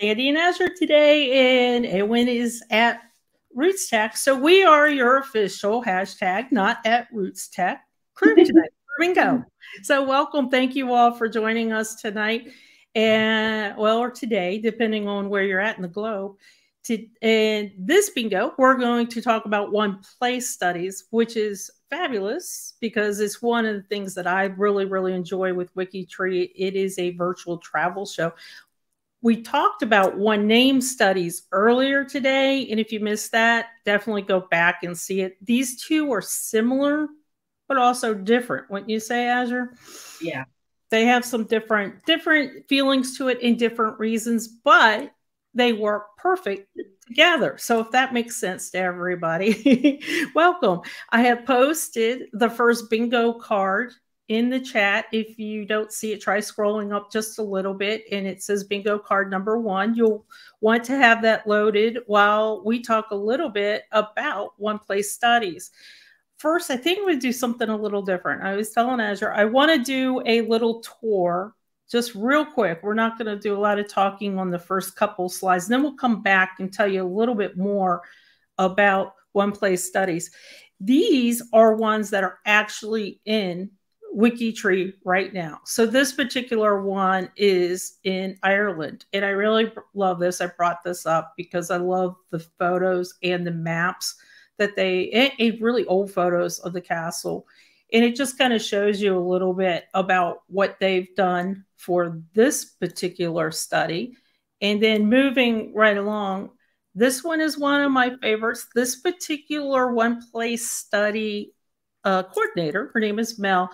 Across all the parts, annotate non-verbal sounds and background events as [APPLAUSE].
Sandy and Azure today, and Eowyn is at RootsTech. So we are your official hashtag, not at RootsTech crew [LAUGHS] today. Bingo. So welcome. Thank you all for joining us tonight. And well, or today, depending on where you're at in the globe. To, and this bingo, we're going to talk about one place studies, which is fabulous because it's one of the things that I really, really enjoy with WikiTree. It is a virtual travel show. We talked about one name studies earlier today. And if you missed that, definitely go back and see it. These two are similar, but also different, wouldn't you say, Azure? Yeah. They have some different different feelings to it in different reasons, but they work perfect together. So if that makes sense to everybody, [LAUGHS] welcome. I have posted the first bingo card in the chat. If you don't see it, try scrolling up just a little bit and it says bingo card number one. You'll want to have that loaded while we talk a little bit about one place studies. First, I think we do something a little different. I was telling Azure, I want to do a little tour just real quick, we're not going to do a lot of talking on the first couple slides. Then we'll come back and tell you a little bit more about one place studies. These are ones that are actually in WikiTree right now. So this particular one is in Ireland. And I really love this. I brought this up because I love the photos and the maps that they, and really old photos of the castle. And it just kind of shows you a little bit about what they've done for this particular study. And then moving right along, this one is one of my favorites. This particular one place study uh, coordinator, her name is Mel.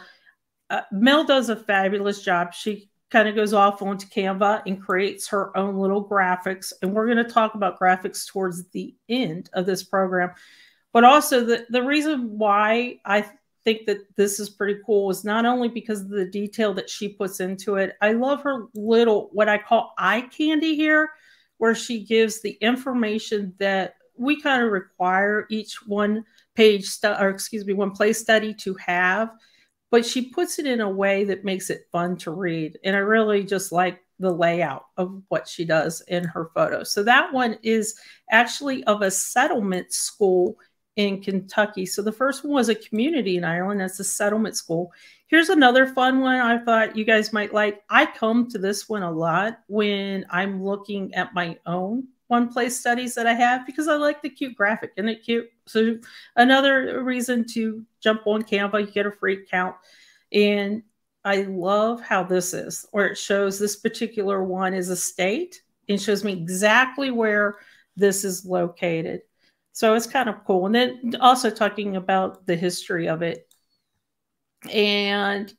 Uh, Mel does a fabulous job. She kind of goes off onto Canva and creates her own little graphics. And we're going to talk about graphics towards the end of this program. But also, the, the reason why I think that this is pretty cool is not only because of the detail that she puts into it. I love her little what I call eye candy here, where she gives the information that we kind of require each one page stu- or excuse me, one place study to have, but she puts it in a way that makes it fun to read. And I really just like the layout of what she does in her photos. So that one is actually of a settlement school in Kentucky. So the first one was a community in Ireland. That's a settlement school. Here's another fun one I thought you guys might like. I come to this one a lot when I'm looking at my own one place studies that I have because I like the cute graphic. and it cute? So another reason to jump on Canva, you get a free account. And I love how this is, where it shows this particular one is a state and shows me exactly where this is located. So it's kind of cool. And then also talking about the history of it. And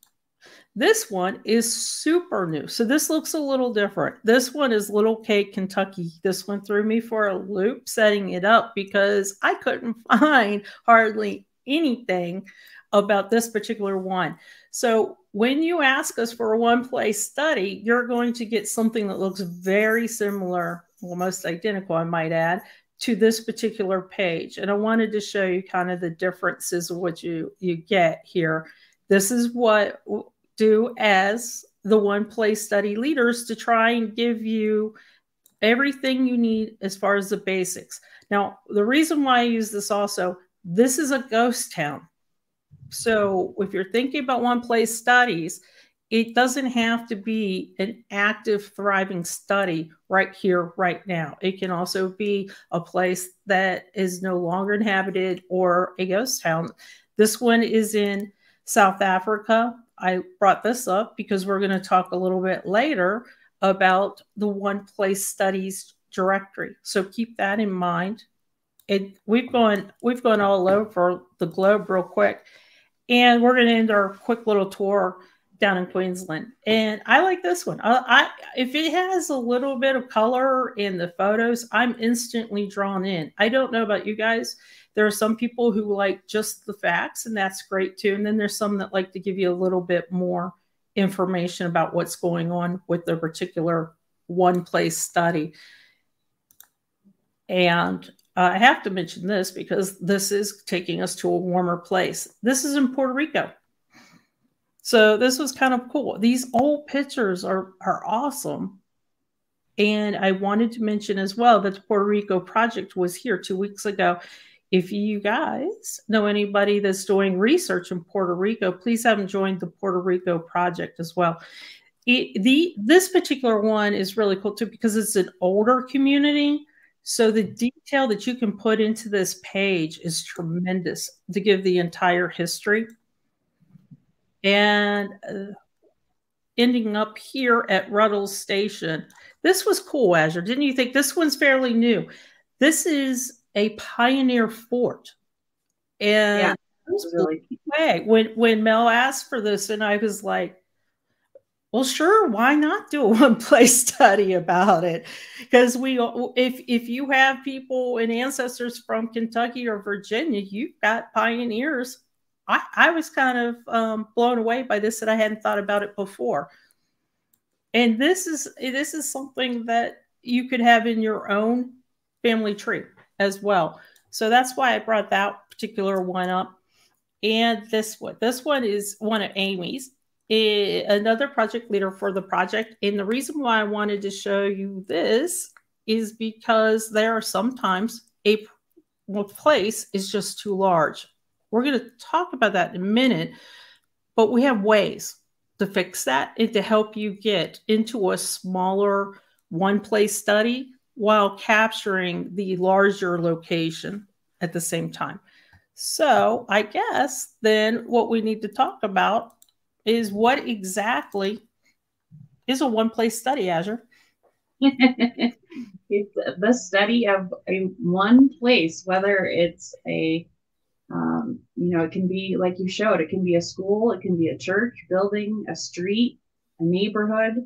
this one is super new. So this looks a little different. This one is Little Cake, Kentucky. This one threw me for a loop setting it up because I couldn't [LAUGHS] find hardly anything about this particular one. So when you ask us for a one place study, you're going to get something that looks very similar, almost identical, I might add, to this particular page. And I wanted to show you kind of the differences of what you, you get here. This is what do as the one place study leaders to try and give you everything you need as far as the basics. Now, the reason why I use this also, this is a ghost town. So if you're thinking about one place studies, it doesn't have to be an active, thriving study right here, right now. It can also be a place that is no longer inhabited or a ghost town. This one is in South Africa. I brought this up because we're going to talk a little bit later about the One Place Studies directory. So keep that in mind. It, we've gone we've gone all over the globe real quick, and we're going to end our quick little tour down in Queensland. And I like this one. I, I, if it has a little bit of color in the photos, I'm instantly drawn in. I don't know about you guys. There are some people who like just the facts, and that's great too. And then there's some that like to give you a little bit more information about what's going on with their particular one place study. And uh, I have to mention this because this is taking us to a warmer place. This is in Puerto Rico. So this was kind of cool. These old pictures are are awesome. And I wanted to mention as well that the Puerto Rico project was here two weeks ago. If you guys know anybody that's doing research in Puerto Rico, please have them join the Puerto Rico project as well. It, the this particular one is really cool too because it's an older community. So the detail that you can put into this page is tremendous to give the entire history. And uh, ending up here at Ruddles Station, this was cool, Azure. Didn't you think this one's fairly new? This is a pioneer fort. And yeah, really way. when when Mel asked for this, and I was like, well, sure, why not do a [LAUGHS] one place study about it? Because we if if you have people and ancestors from Kentucky or Virginia, you've got pioneers. I, I was kind of um, blown away by this that I hadn't thought about it before and this is this is something that you could have in your own family tree as well. So that's why i brought that particular one up. And this one this one is one of amy's. Another project leader for the project. And the reason why i wanted to show you this is because there are sometimes a place is just too large. We're going to talk about that in a minute but we have ways to fix that and to help you get into a smaller one place study while capturing the larger location at the same time. So, I guess then what we need to talk about is what exactly is a one place study, Azure? [LAUGHS] it's the study of a one place, whether it's a um, you know, it can be like you showed, it can be a school, it can be a church, building, a street, a neighborhood,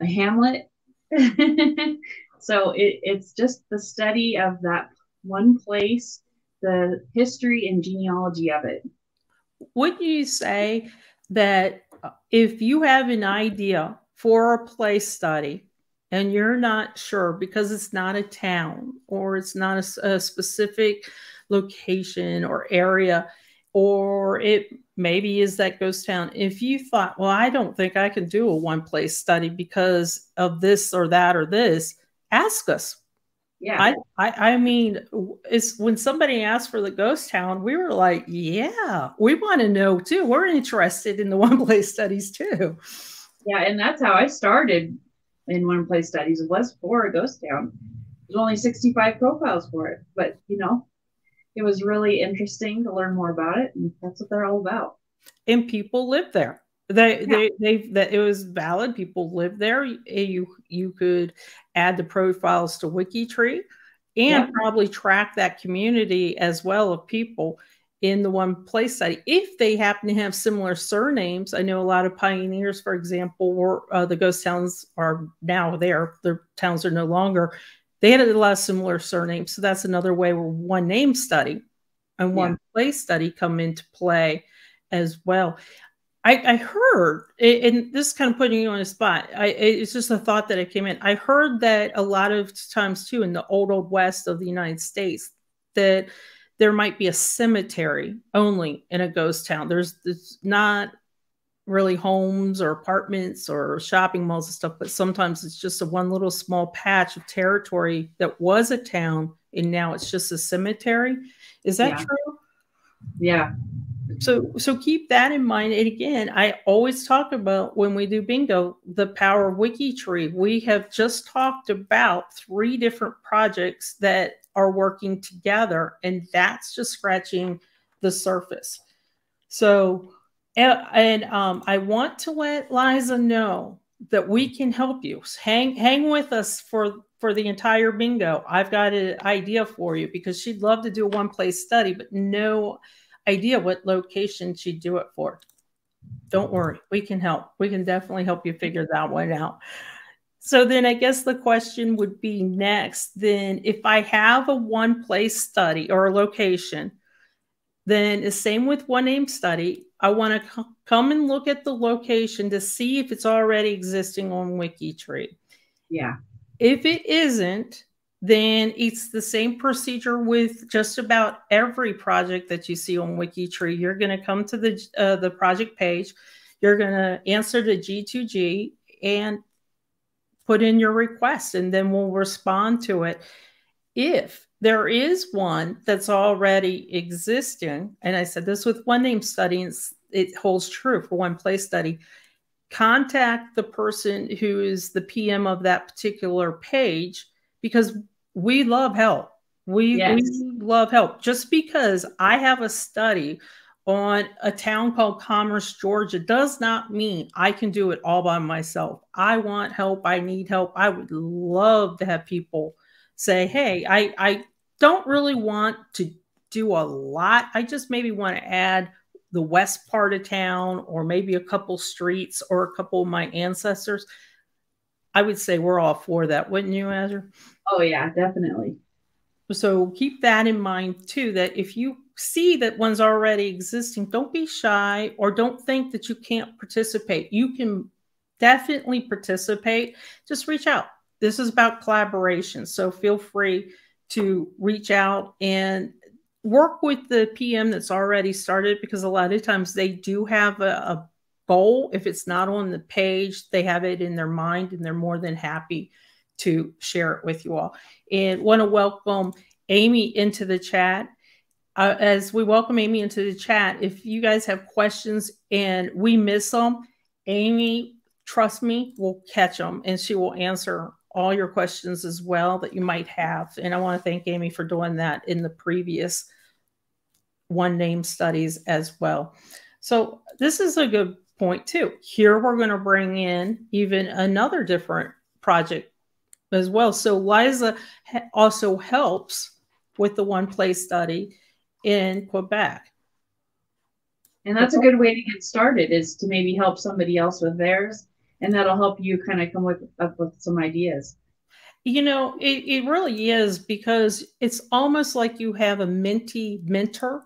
a hamlet. [LAUGHS] so it, it's just the study of that one place, the history and genealogy of it. Would you say that if you have an idea for a place study and you're not sure because it's not a town or it's not a, a specific location or area, or it maybe is that ghost town. If you thought, well, I don't think I can do a one place study because of this or that or this, ask us. Yeah. I, I, I mean, it's when somebody asked for the ghost town, we were like, yeah, we want to know too. We're interested in the [LAUGHS] one place studies too. Yeah. And that's how I started in one place studies. It was for a ghost town. There's only 65 profiles for it, but you know, it was really interesting to learn more about it, and that's what they're all about. And people live there. They, yeah. they, they, that it was valid. People live there. You, you could add the profiles to WikiTree, and yeah. probably track that community as well of people in the one place study if they happen to have similar surnames. I know a lot of pioneers, for example, were uh, the ghost towns are now there. The towns are no longer they had a lot of similar surnames. So that's another way where one name study and one yeah. place study come into play as well. I, I heard, and this is kind of putting you on a spot. I, it's just a thought that it came in. I heard that a lot of times too in the old old west of the United States that there might be a cemetery only in a ghost town. There's, there's not really homes or apartments or shopping malls and stuff, but sometimes it's just a one little small patch of territory that was a town and now it's just a cemetery. Is that yeah. true? Yeah. So so keep that in mind. And again, I always talk about when we do bingo, the power of WikiTree. We have just talked about three different projects that are working together, and that's just scratching the surface. So and, and um, I want to let Liza know that we can help you. Hang hang with us for for the entire bingo. I've got an idea for you because she'd love to do a one place study, but no idea what location she'd do it for. Don't worry, we can help. We can definitely help you figure that one out. So then I guess the question would be next then if I have a one place study or a location, then the same with one name study, I want to come and look at the location to see if it's already existing on WikiTree. Yeah. If it isn't, then it's the same procedure with just about every project that you see on WikiTree. You're going to come to the uh, the project page, you're going to answer the G2G and put in your request, and then we'll respond to it. If there is one that's already existing, and I said this with one name study, it holds true for one place study. Contact the person who is the PM of that particular page because we love help. We, yes. we love help. Just because I have a study on a town called Commerce, Georgia, does not mean I can do it all by myself. I want help. I need help. I would love to have people say, hey, I, I don't really want to do a lot. I just maybe want to add the west part of town or maybe a couple streets or a couple of my ancestors. I would say we're all for that, wouldn't you, Azure? Oh, yeah, definitely. So keep that in mind too that if you see that one's already existing, don't be shy or don't think that you can't participate. You can definitely participate. Just reach out. This is about collaboration. So feel free to reach out and work with the PM that's already started because a lot of times they do have a, a goal. If it's not on the page, they have it in their mind and they're more than happy to share it with you all. And want to welcome Amy into the chat. Uh, as we welcome Amy into the chat, if you guys have questions and we miss them, Amy, trust me, will catch them and she will answer all your questions as well that you might have. And I want to thank Amy for doing that in the previous one name studies as well. So this is a good point too. Here we're going to bring in even another different project as well. So Liza also helps with the one place study in Quebec. And that's a good way to get started is to maybe help somebody else with theirs. And that'll help you kind of come with, up with some ideas. You know, it, it really is because it's almost like you have a Menti mentor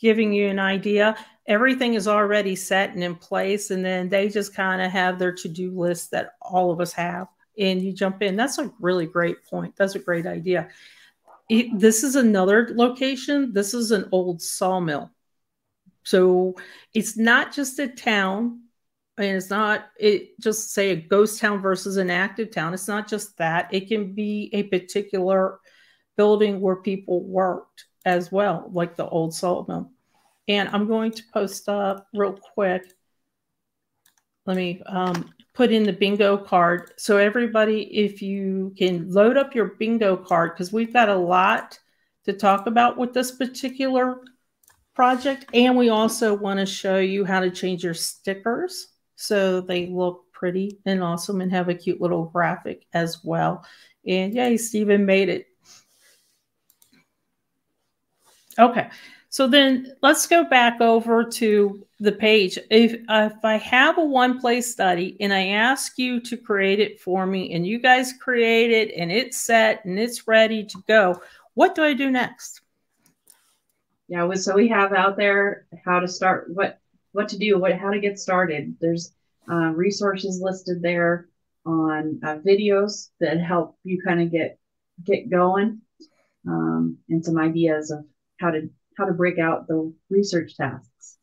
giving you an idea. Everything is already set and in place. And then they just kind of have their to do list that all of us have and you jump in. That's a really great point. That's a great idea. It, this is another location. This is an old sawmill. So it's not just a town, and it's not it just say a ghost town versus an active town. It's not just that. It can be a particular building where people worked as well, like the old sawmill. And I'm going to post up real quick. Let me um, put in the bingo card. So everybody, if you can load up your bingo card, because we've got a lot to talk about with this particular project. And we also want to show you how to change your stickers so they look pretty and awesome and have a cute little graphic as well. And yay, Stephen made it. Okay, so then let's go back over to the page. If, if I have a one place study and I ask you to create it for me and you guys create it and it's set and it's ready to go, what do I do next? Yeah, so we have out there how to start, what what to do, what how to get started. There's uh, resources listed there on uh, videos that help you kind of get get going, um, and some ideas of how to how to break out the research tasks.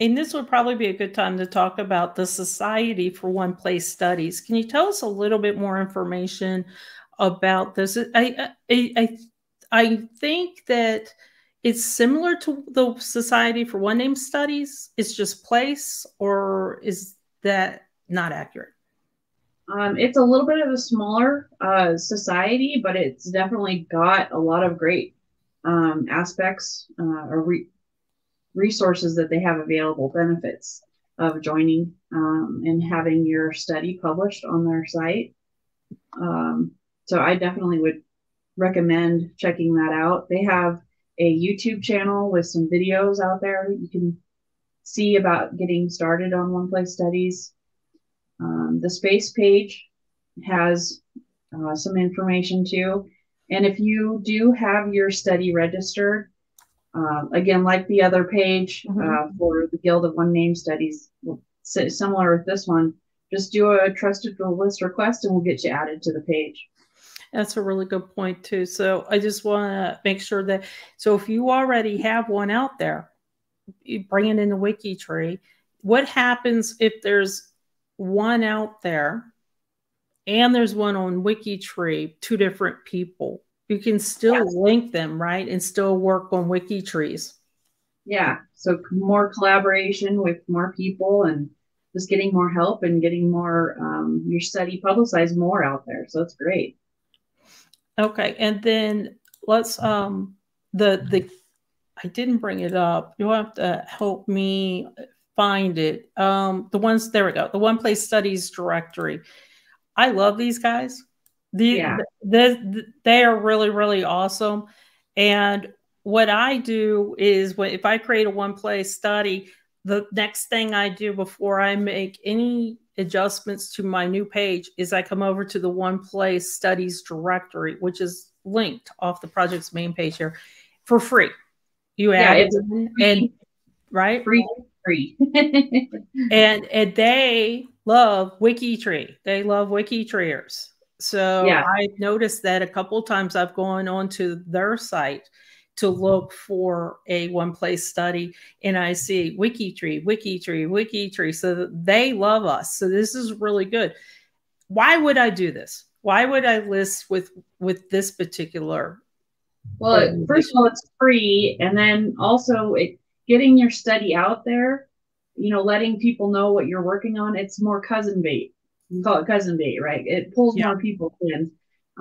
And this would probably be a good time to talk about the Society for One Place Studies. Can you tell us a little bit more information about this? I I I, I think that it's similar to the Society for One Name Studies. It's just place, or is that not accurate? Um, it's a little bit of a smaller uh, society, but it's definitely got a lot of great um, aspects uh, or re- resources that they have available, benefits of joining um, and having your study published on their site. Um, so I definitely would recommend checking that out. They have a YouTube channel with some videos out there you can see about getting started on one place studies. Um, the space page has uh, some information too. And if you do have your study registered, uh, again, like the other page mm-hmm. uh, for the Guild of One Name Studies, similar with this one, just do a trusted list request and we'll get you added to the page. That's a really good point too. So I just want to make sure that so if you already have one out there, you bring it in the WikiTree. What happens if there's one out there and there's one on WikiTree, two different people? You can still yes. link them, right? And still work on wiki trees. Yeah. So more collaboration with more people and just getting more help and getting more um, your study publicized more out there. So it's great. Okay, and then let's um the the I didn't bring it up. You'll have to help me find it. Um, the ones there we go. The One Place Studies directory. I love these guys. The, yeah. the, the, they are really really awesome. And what I do is when if I create a one place study, the next thing I do before I make any adjustments to my new page is I come over to the one place studies directory, which is linked off the project's main page here for free. You add yeah, it and right free free. [LAUGHS] and and they love WikiTree. They love WikiTreers. So yeah. I've noticed that a couple times I've gone onto their site to look for a one place study and I see WikiTree, WikiTree, WikiTree. So they love us. So this is really good. Why would I do this? Why would I list with with this particular? Well, first of all, it's free, and then also it getting your study out there. You know, letting people know what you're working on. It's more cousin bait. You call it cousin bait, right? It pulls yeah. more people in.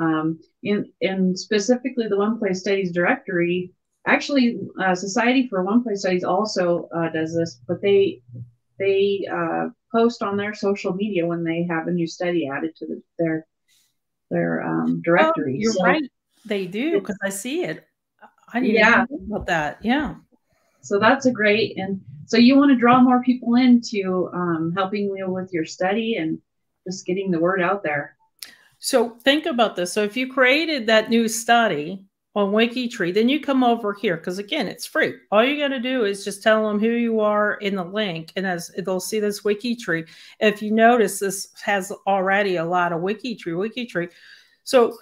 Um, and, and specifically the One Place Studies directory, actually, uh, Society for One Place Studies also uh, does this, but they they uh, post on their social media when they have a new study added to the, their their um, directory. Oh, you're so, right, they do because I see it. I didn't yeah. about that. Yeah. So that's a great and so you want to draw more people into um, helping you with your study and just getting the word out there. So think about this. So if you created that new study on WikiTree, then you come over here because again, it's free. All you got to do is just tell them who you are in the link, and as they'll see this WikiTree. If you notice, this has already a lot of WikiTree, WikiTree. So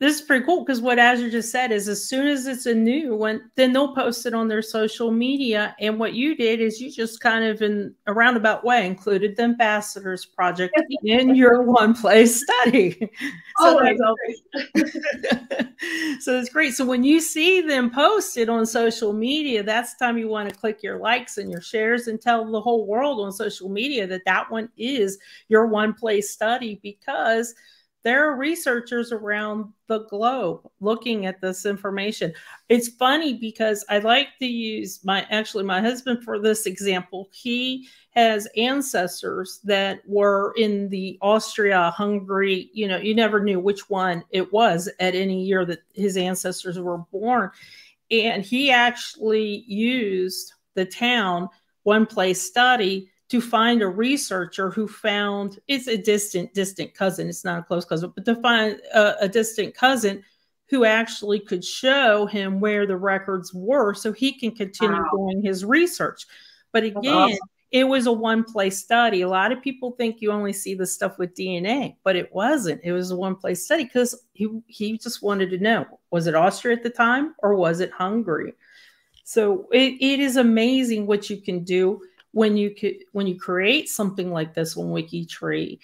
this is pretty cool because what Azure just said is as soon as it's a new one, then they'll post it on their social media. And what you did is you just kind of in a roundabout way included the ambassadors project in your one place study. [LAUGHS] so, that's [LAUGHS] so that's great. So when you see them posted on social media, that's the time you want to click your likes and your shares and tell the whole world on social media that that one is your one place study because – there are researchers around the globe looking at this information. It's funny because I like to use my actually my husband for this example. He has ancestors that were in the Austria, Hungary, you know, you never knew which one it was at any year that his ancestors were born. And he actually used the town one place study to find a researcher who found it's a distant distant cousin it's not a close cousin but to find a, a, distant cousin who actually could show him where the records were so he can continue wow. doing his research but again awesome. it was a one place study a lot of people think you only see the stuff with dna but it wasn't it was a one place study because he, he just wanted to know was it austria at the time or was it hungary so it, it is amazing what you can do when you could when you create something like this on WikiTree,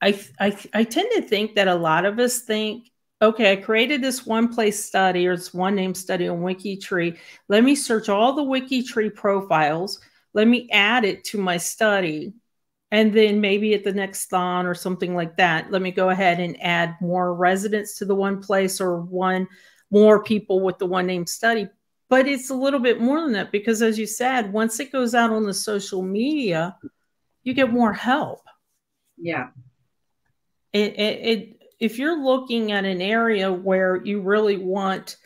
I, I I tend to think that a lot of us think, okay, I created this one place study or this one name study on WikiTree. Let me search all the WikiTree profiles. Let me add it to my study. And then maybe at the next thon or something like that, let me go ahead and add more residents to the one place or one more people with the one name study but it's a little bit more than that because as you said once it goes out on the social media you get more help. Yeah. It, it, it if you're looking at an area where you really want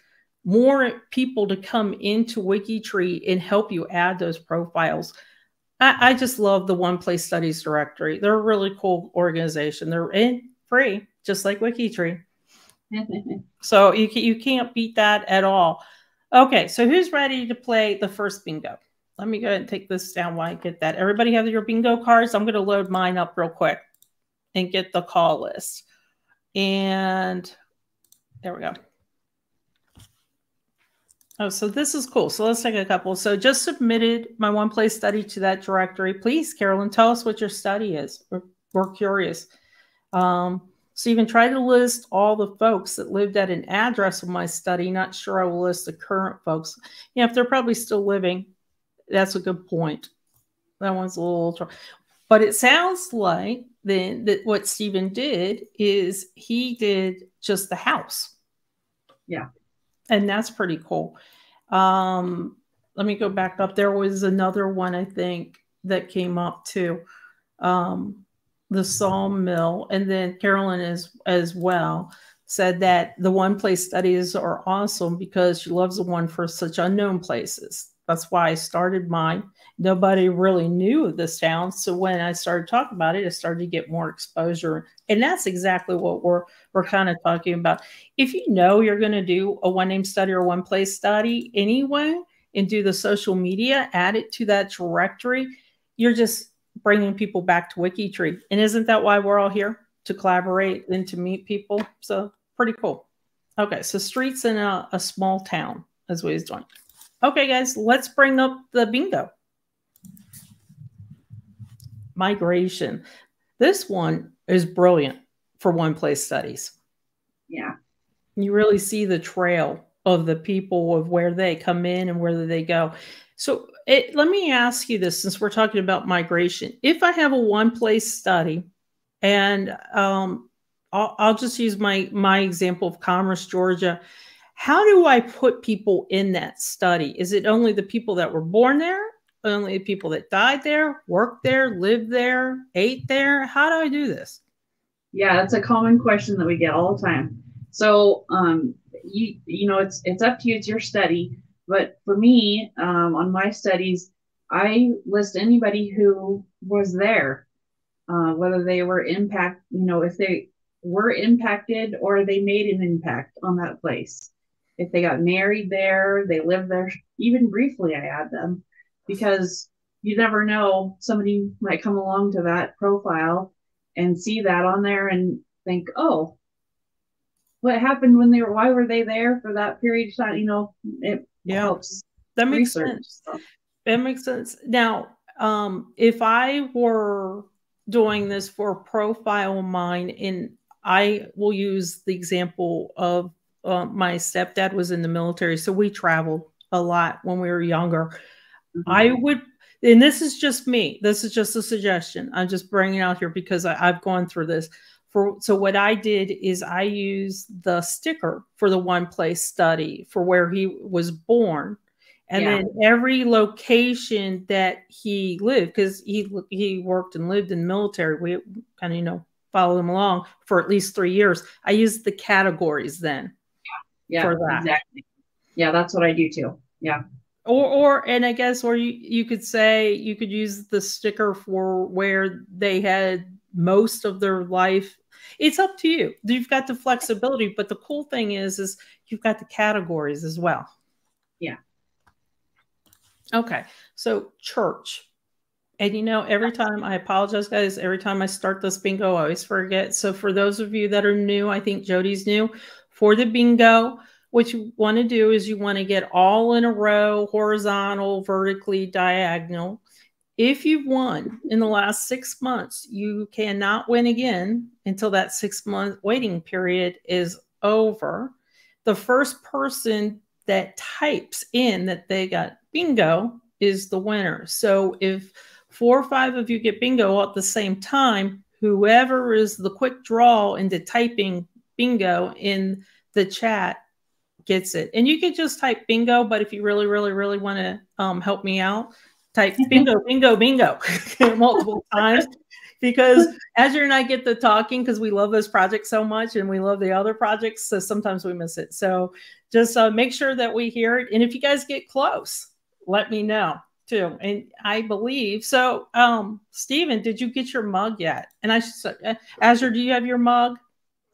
more people to come into WikiTree and help you add those profiles I, I just love the one place studies directory. They're a really cool organization. They're in free just like WikiTree. [LAUGHS] So you, you can't beat that at all Okay, so who's ready to play the first bingo? Let me go ahead and take this down while I get that. Everybody have your bingo cards? I'm going to load mine up real quick and get the call list. And There we go. Oh, so this is cool. So let's take a couple. So just submitted my one place study to that directory. Please, Carolyn, tell us what your study is. We're, we're curious. Um, so even try to list all the folks that lived at an address of my study. Not sure I will list the current folks. Yeah, if they're probably still living, that's a good point. That one's a little, but it sounds like then that what Stephen did is he did just the house. Yeah and that's pretty cool. Um, let me go back up. There was another one I think that came up too, um, the sawmill, and then Carolyn as as well said that the one place studies are awesome because she loves the one for such unknown places. That's why I started mine. Nobody really knew of this town. So when I started talking about it, I started to get more exposure. And that's exactly what we're we're kind of talking about. If you know you're going to do a one name study or one place study anyway, and do the social media, add it to that directory, you're just bringing people back to WikiTree. And isn't that why we're all here to collaborate and to meet people? So pretty cool. Okay, so streets in a, a small town is what he's doing. Okay, guys, let's bring up the bingo. Migration. This one is brilliant for one place studies. Yeah. You really see the trail of the people of where they come in and where they go. So it, let me ask you this since we're talking about migration. If I have a one place study and um, I'll, I'll just use my, my example of Commerce, Georgia how do I put people in that study? Is it only the people that were born there? Only the people that died there, worked there, lived there, ate there? How do I do this? Yeah, that's a common question that we get all the time. So, um, you you know, it's it's up to you. It's your study. But for me, um, on my studies, I list anybody who was there, uh, whether they were impact, you know, if they were impacted or they made an impact on that place if they got married there, they lived there, even briefly, I add them because you never know. Somebody might come along to that profile and see that on there and think, oh, what happened when they were, why were they there for that period of time? You know, it yeah. That makes sense. So. That makes sense. Now, um, if I were doing this for a profile mine, and I will use the example of uh, my stepdad was in the military, so we traveled a lot when we were younger. Mm-hmm. I would, and this is just me. This is just a suggestion. I'm just bringing out here because I, I've gone through this. For so what I did is I used the sticker for the one place study for where he was born, and yeah. then every location that he lived because he he worked and lived in the military. We kind of you know followed him along for at least three years. I used the categories then yeah, for that. Exactly. Yeah, that's what I do too. Yeah. Or, or, and I guess, or you, you could say you could use the sticker for where they had most of their life. It's up to you. You've got the flexibility, but the cool thing is, is you've got the categories as well. Yeah. Okay. So church. And you know, every time I apologize, guys, every time I start this bingo, I always forget. So for those of you that are new, I think Jody's new for the bingo, what you want to do is you want to get all in a row, horizontal, vertically, diagonal. If you've won in the last six months, you cannot win again until that six month waiting period is over. The first person that types in that they got bingo is the winner. So if four or five of you get bingo at the same time, whoever is the quick draw into typing bingo in the chat gets it. And you can just type bingo, but if you really, really, really want to um, help me out, type [LAUGHS] bingo, bingo, bingo [LAUGHS] multiple times. Because Azure and I get the talking, because we love this project so much and we love the other projects, so sometimes we miss it. So just uh, make sure that we hear it. And if you guys get close, let me know too. And I believe so. Um, Stephen, did you get your mug yet? And I should, uh, Azure, do you have your mug?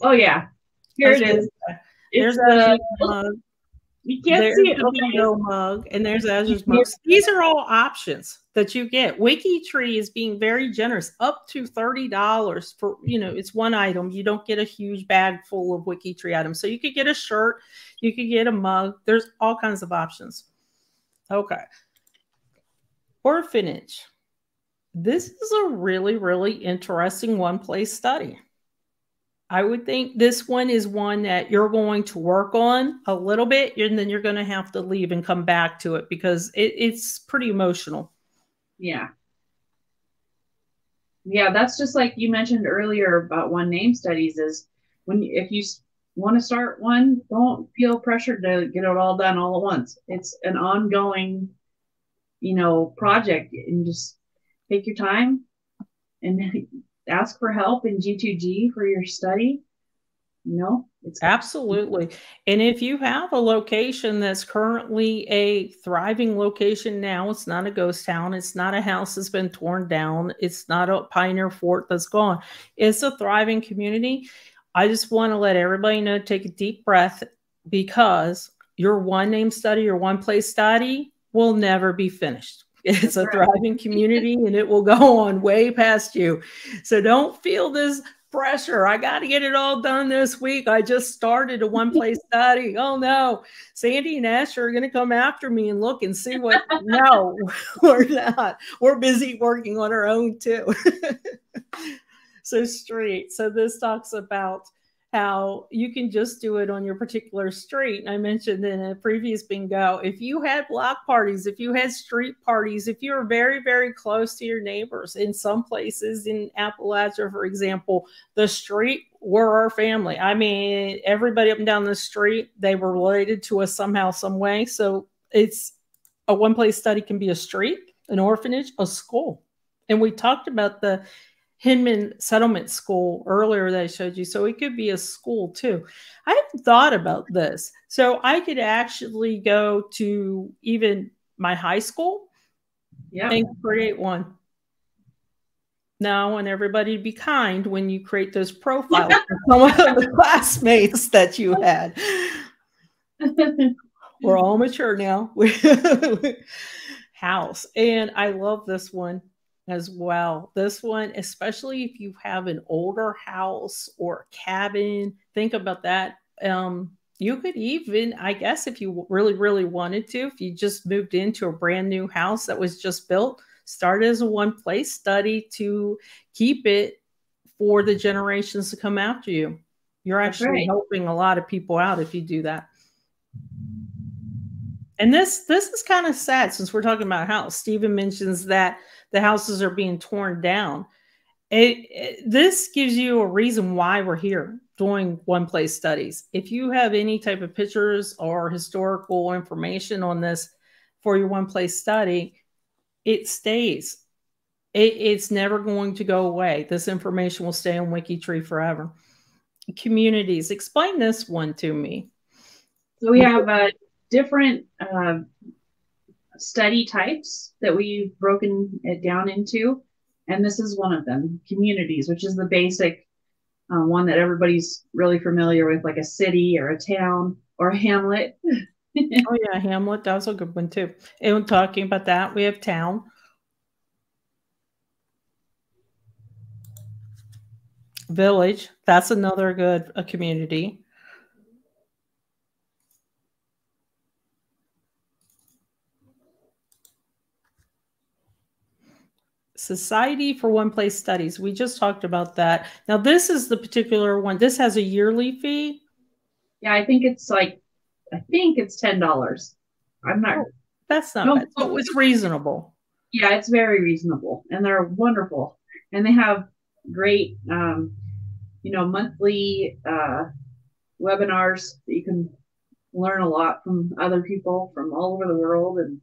Oh yeah, here it is. There's a mug. You can't there's see it. the bingo mug, and there's Azure's mug. These are all options that you get. WikiTree is being very generous, up to thirty dollars for you know it's one item. You don't get a huge bag full of WikiTree items, so you could get a shirt, you could get a mug. There's all kinds of options. Okay, orphanage. This is a really really interesting one place study. I would think this one is one that you're going to work on a little bit, and then you're going to have to leave and come back to it because it, it's pretty emotional. Yeah. Yeah, that's just like you mentioned earlier about one name studies is when if you want to start one, don't feel pressured to get it all done all at once. It's an ongoing, you know, project and just take your time and [LAUGHS] ask for help in G2G for your study. No, it's absolutely. And if you have a location that's currently a thriving location now, it's not a ghost town, it's not a house that's been torn down, it's not a pioneer fort that's gone, it's a thriving community. I just want to let everybody know take a deep breath because your one name study, your one place study will never be finished. It's a thriving community and it will go on way past you. So don't feel this pressure. I got to get it all done this week. I just started a one place [LAUGHS] study. Oh no, Sandy and Azure are going to come after me and look and see what. [LAUGHS] no, [LAUGHS] we're not. We're busy working on our own too. so, street. So, this talks about how you can just do it on your particular street. And I mentioned in a previous bingo, if you had block parties, if you had street parties, if you're very, very close to your neighbors, in some places in Appalachia, for example, the street were our family. I mean, everybody up and down the street, they were related to us somehow, some way. So it's a one place study can be a street, an orphanage, a school. And we talked about the Hindman Settlement School earlier that I showed you. So it could be a school too. I haven't thought about this. So I could actually go to even my high school yep. and create one. Now, I want everybody to be kind when you create those profiles [LAUGHS] for some of the classmates that you had. We're all mature now. [LAUGHS] House. And I love this one as well. This one, especially if you have an older house or cabin, think about that. Um, you could even, I guess, if you really, really wanted to, if you just moved into a brand new house that was just built, start as a one place study to keep it for the generations to come after you. You're actually right. helping a lot of people out if you do that. And this this is kind of sad since we're talking about house. Stephen mentions that the houses are being torn down. It, it, this gives you a reason why we're here doing one place studies. If you have any type of pictures or historical information on this for your one place study, it stays. It, it's never going to go away. This information will stay on WikiTree forever. Communities, explain this one to me. So we have uh, different uh, study types that we've broken it down into. And this is one of them communities, which is the basic uh, one that everybody's really familiar with, like a city or a town or a hamlet. [LAUGHS] oh, yeah, hamlet. That was a good one, too. And talking about that, we have town. Village. That's another good a community. Society for One Place Studies. We just talked about that. Now, this is the particular one. This has a yearly fee. Yeah, I think it's like, I think it's ten dollars. I'm not. Oh, that's not no, bad. So it's reasonable. Yeah, it's very reasonable, and they're wonderful, and they have great, um, you know, monthly uh, webinars that you can learn a lot from other people from all over the world, and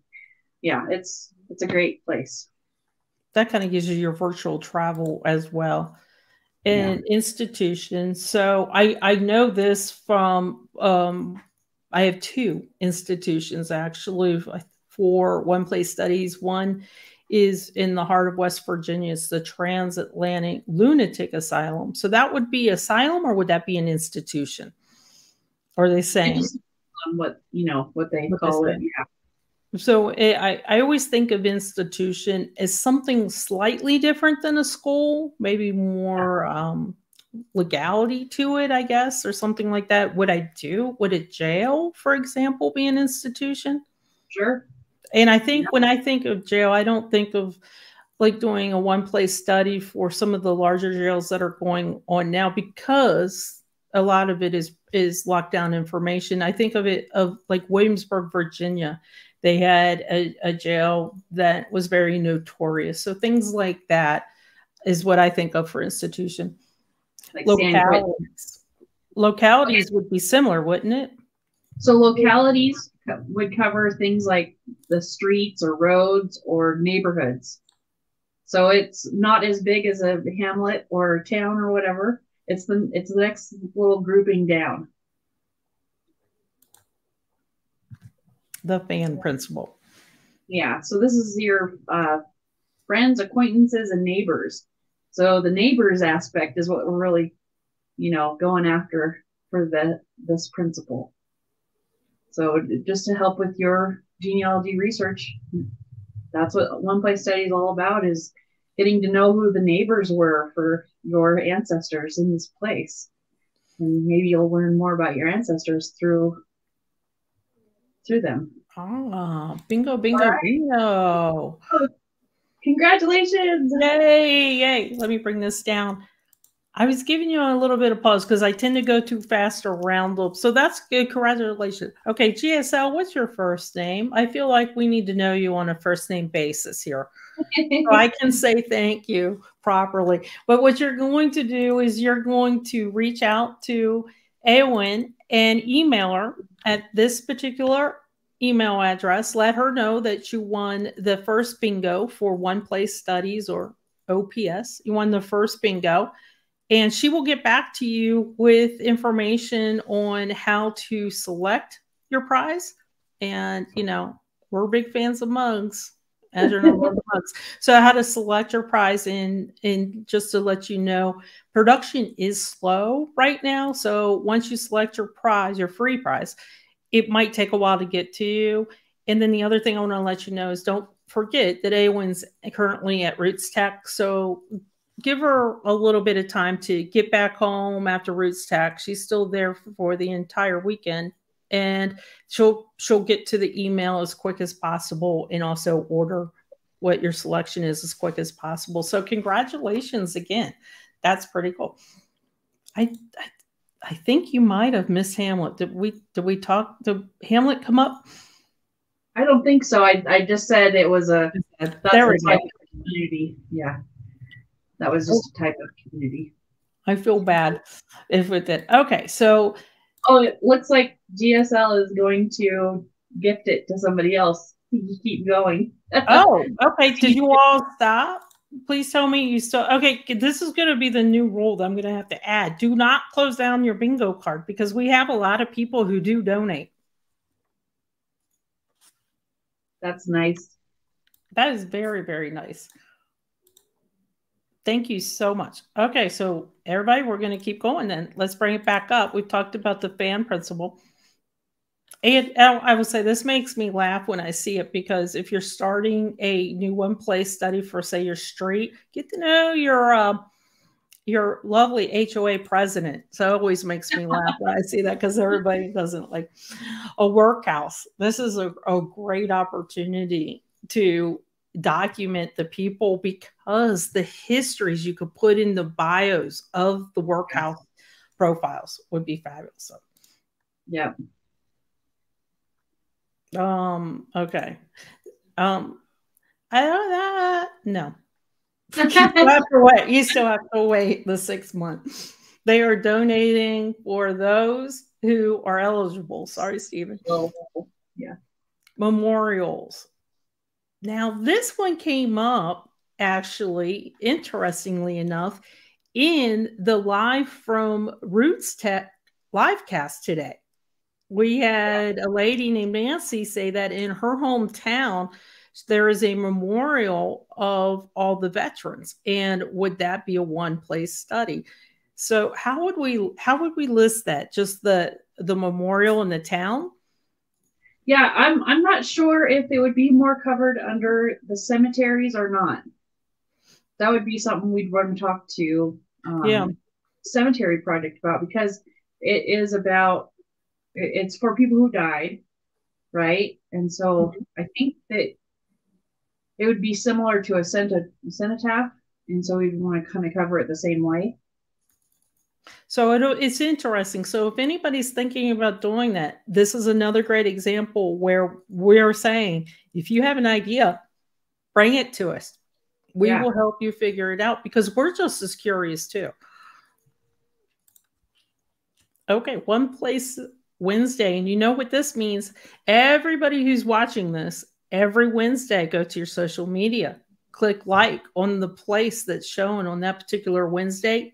yeah, it's it's a great place that kind of gives you your virtual travel as well and yeah. institutions. So I I know this from um, I have two institutions actually for one place studies. One is in the heart of West Virginia. It's the Trans-Allegheny Lunatic Asylum. So that would be asylum, or would that be an institution? Or are they saying? what you know what they what call it. Yeah. So it, I, I always think of institution as something slightly different than a school, maybe more um, legality to it, I guess, or something like that. Would I do? Would a jail, for example, be an institution? Sure. And I think yeah. when I think of jail, I don't think of like doing a one place study for some of the larger jails that are going on now because a lot of it is is lockdown information. I think of it of like Williamsburg, Virginia they had a, a jail that was very notorious. So things like that is what I think of for institution. Like localities, localities would be similar, wouldn't it? So localities would cover things like the streets or roads or neighborhoods. So it's not as big as a hamlet or a town or whatever. It's the it's the next little grouping down. The fan principle. Yeah. So this is your uh, friends, acquaintances, and neighbors. So the neighbors aspect is what we're really, you know, going after for the this principle. So just to help with your genealogy research, that's what one place study is all about is getting to know who the neighbors were for your ancestors in this place. And maybe you'll learn more about your ancestors through through them. Ah, bingo, bingo, right. bingo. Congratulations. Yay, yay. Let me bring this down. I was giving you a little bit of pause because I tend to go too fast around them. So that's good. Congratulations. Okay, GSL, what's your first name? I feel like we need to know you on a first name basis here. [LAUGHS] so I can say thank you properly. But what you're going to do is you're going to reach out to Eowyn and email her at this particular email address. Let her know that you won the first bingo for One Place Studies or OPS. You won the first bingo. And she will get back to you with information on how to select your prize. And, you know, we're big fans of mugs as your number. So how to select your prize and and just to let you know, production is slow right now. So once you select your prize, your free prize, it might take a while to get to you. And then the other thing I want to let you know is don't forget that Eowyn's currently at RootsTech. So give her a little bit of time to get back home after RootsTech. She's still there for the entire weekend and she'll she'll get to the email as quick as possible and also order what your selection is as quick as possible. So congratulations again. That's pretty cool. I, I I think you might have missed Hamlet. Did we did we talk did Hamlet come up? I don't think so. I, I just said it was a there we go. community. Yeah. That was just a type of community. I feel bad if with it. Okay, so oh it looks like GSL is going to gift it to somebody else. You keep going. [LAUGHS] oh, okay. [LAUGHS] Did you all stop? please tell me you still okay this is going to be the new rule that i'm going to have to add do not close down your bingo card because we have a lot of people who do donate that's nice that is very very nice thank you so much okay so everybody we're going to keep going then let's bring it back up we've talked about the fan principle and I will say this makes me laugh when I see it because if you're starting a new one place study for, say, your street, get to know your uh, your lovely HOA president. So it always makes me [LAUGHS] laugh when I see that because everybody doesn't like a workhouse. This is a, a great opportunity to document the people because the histories you could put in the bios of the workhouse profiles would be fabulous. Yeah. Um, okay. Um, I don't know. No. you have to wait. You still have to wait the six months. They are donating for those who are eligible. Sorry, Stephen. Oh, yeah. Memorials. Now, this one came up actually, interestingly enough, in the live from RootsTech live cast today we had a lady named Nancy say that in her hometown, there is a memorial of all the veterans. And would that be a one place study? So how would we how would we list that? Just the the memorial in the town? Yeah, I'm I'm not sure if it would be more covered under the cemeteries or not. That would be something we'd want to talk to um, Yeah. cemetery project about because it is about it's for people who died, right? And so I think that it would be similar to a cenotaph, and so we'd want to kind of cover it the same way. So it, it's interesting. So if anybody's thinking about doing that, this is another great example where we're saying, if you have an idea, bring it to us. We Yeah. will help you figure it out because we're just as curious too. Okay, one place Wednesday, and you know what this means. Everybody who's watching this, every Wednesday, go to your social media, click like on the place that's shown on that particular Wednesday,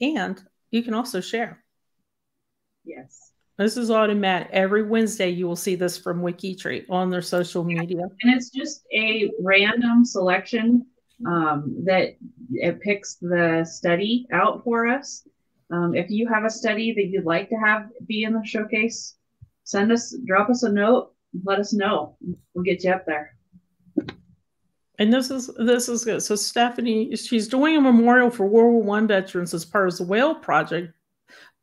and you can also share. Yes. This is automatic. Every Wednesday, you will see this from WikiTree on their social media. And it's just a random selection um, that it picks the study out for us. Um, if you have a study that you'd like to have be in the showcase, send us, drop us a note, let us know. We'll get you up there. And this is this is good. So Stephanie, she's doing a memorial for World War One veterans as part of the Whale Project,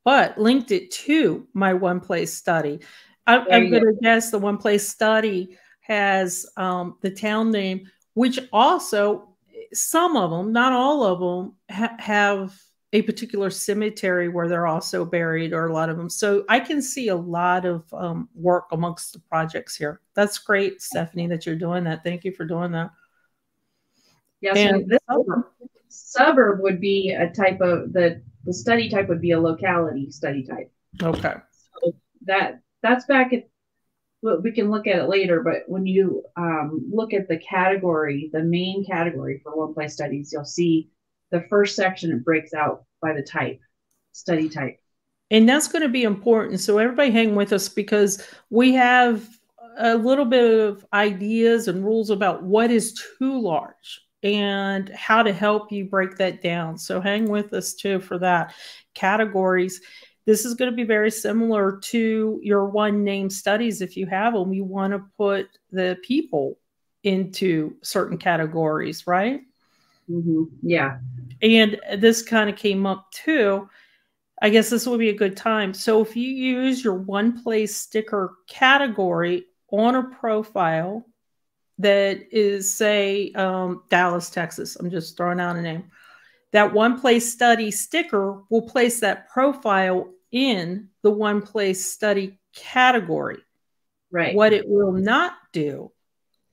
but linked it to my One Place study. I, I'm going to guess the One Place study has um, the town name, which also some of them, not all of them, ha- have a particular cemetery where they're also buried, or a lot of them. So I can see a lot of um, work amongst the projects here. That's great, Stephanie, that you're doing that. Thank you for doing that. Yeah, so this suburb would be a type of the the study type would be a locality study type. Okay. So that that's back at well, we can look at it later, but when you um, look at the category, the main category for one place studies, you'll see the first section it breaks out by the type, study type. And that's going to be important. So everybody hang with us because we have a little bit of ideas and rules about what is too large and how to help you break that down. So hang with us too for that. Categories. This is going to be very similar to your one name studies if you have them. You want to put the people into certain categories, right? hmm Yeah. And this kind of came up too. I guess this would be a good time. So if you use your one place sticker category on a profile that is, say, um, Dallas, Texas, I'm just throwing out a name, that one place study sticker will place that profile in the one place study category. Right. What it will not do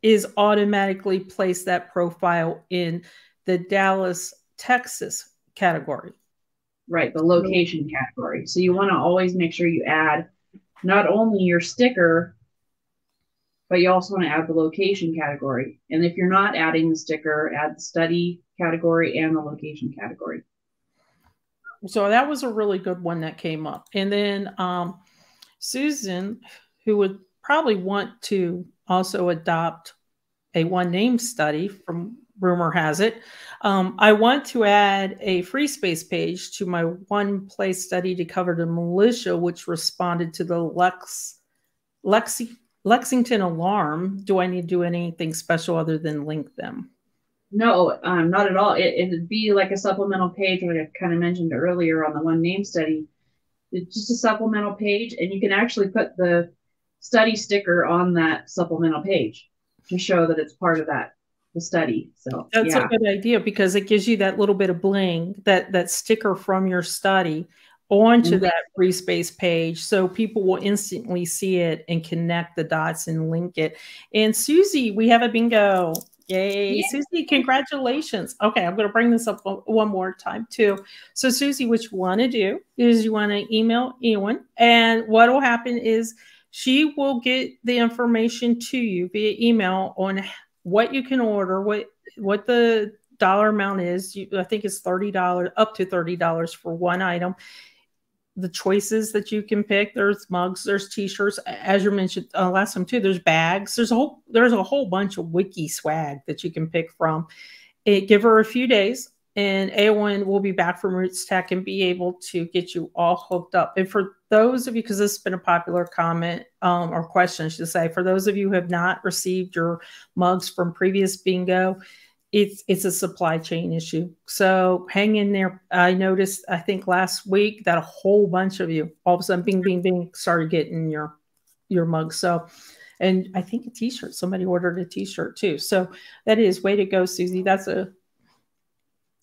is automatically place that profile in the Dallas, Texas category. Right. The location category. So you want to always make sure you add not only your sticker, but you also want to add the location category. And if you're not adding the sticker, add the study category and the location category. So that was a really good one that came up. And then um, Susan, who would probably want to also adopt a one name study from rumor has it. Um, I want to add a free space page to my one place study to cover the militia, which responded to the Lex, Lexi, Lexington alarm. Do I need to do anything special other than link them? No, um, not at all. It, it'd be like a supplemental page, like I kind of mentioned earlier on the one name study. It's just a supplemental page, and you can actually put the study sticker on that supplemental page to show that it's part of that the study. So That's yeah, a good idea because it gives you that little bit of bling, that that sticker from your study onto Mhm. that free space page so people will instantly see it and connect the dots and link it. And Susie, we have a bingo. Yay, Yeah. Susie, congratulations. Okay, I'm going to bring this up one more time too. So, Susie, what you want to do is you want to email Eowyn, and what will happen is she will get the information to you via email on what you can order, what what the dollar amount is. You, I think it's thirty dollars, up to thirty dollars for one item. The choices that you can pick. There's mugs, there's t-shirts, as you mentioned uh, last time too. There's bags. There's a whole there's a whole bunch of wiki swag that you can pick from. It, give her a few days. and Eowyn will be back from RootsTech and be able to get you all hooked up. And for those of you, because this has been a popular comment um, or question, I should say, for those of you who have not received your mugs from previous bingo, it's it's a supply chain issue. So hang in there. I noticed, I think last week that a whole bunch of you all of a sudden, bing, bing, bing, started getting your your mug. So and I think a t-shirt. Somebody ordered a t-shirt too. So that is way to go, Susie. That's a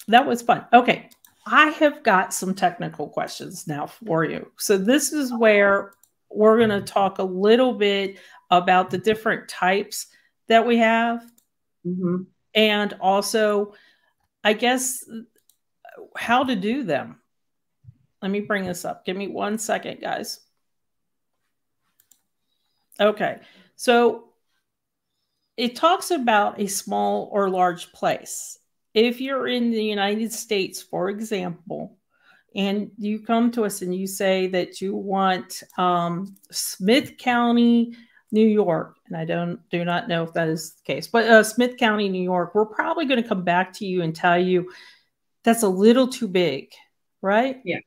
that was fun. Okay. I have got some technical questions now for you. So this is where we're going to talk a little bit about the different types that we have. Mm-hmm. And also, I guess, how to do them. Let me bring this up. Give me one second, guys. Okay. So it talks about a small or large place. If you're in the United States, for example, and you come to us and you say that you want um, Smith County, New York, and I don't do not know if that is the case, but uh, Smith County, New York, we're probably going to come back to you and tell you that's a little too big, right? Yeah,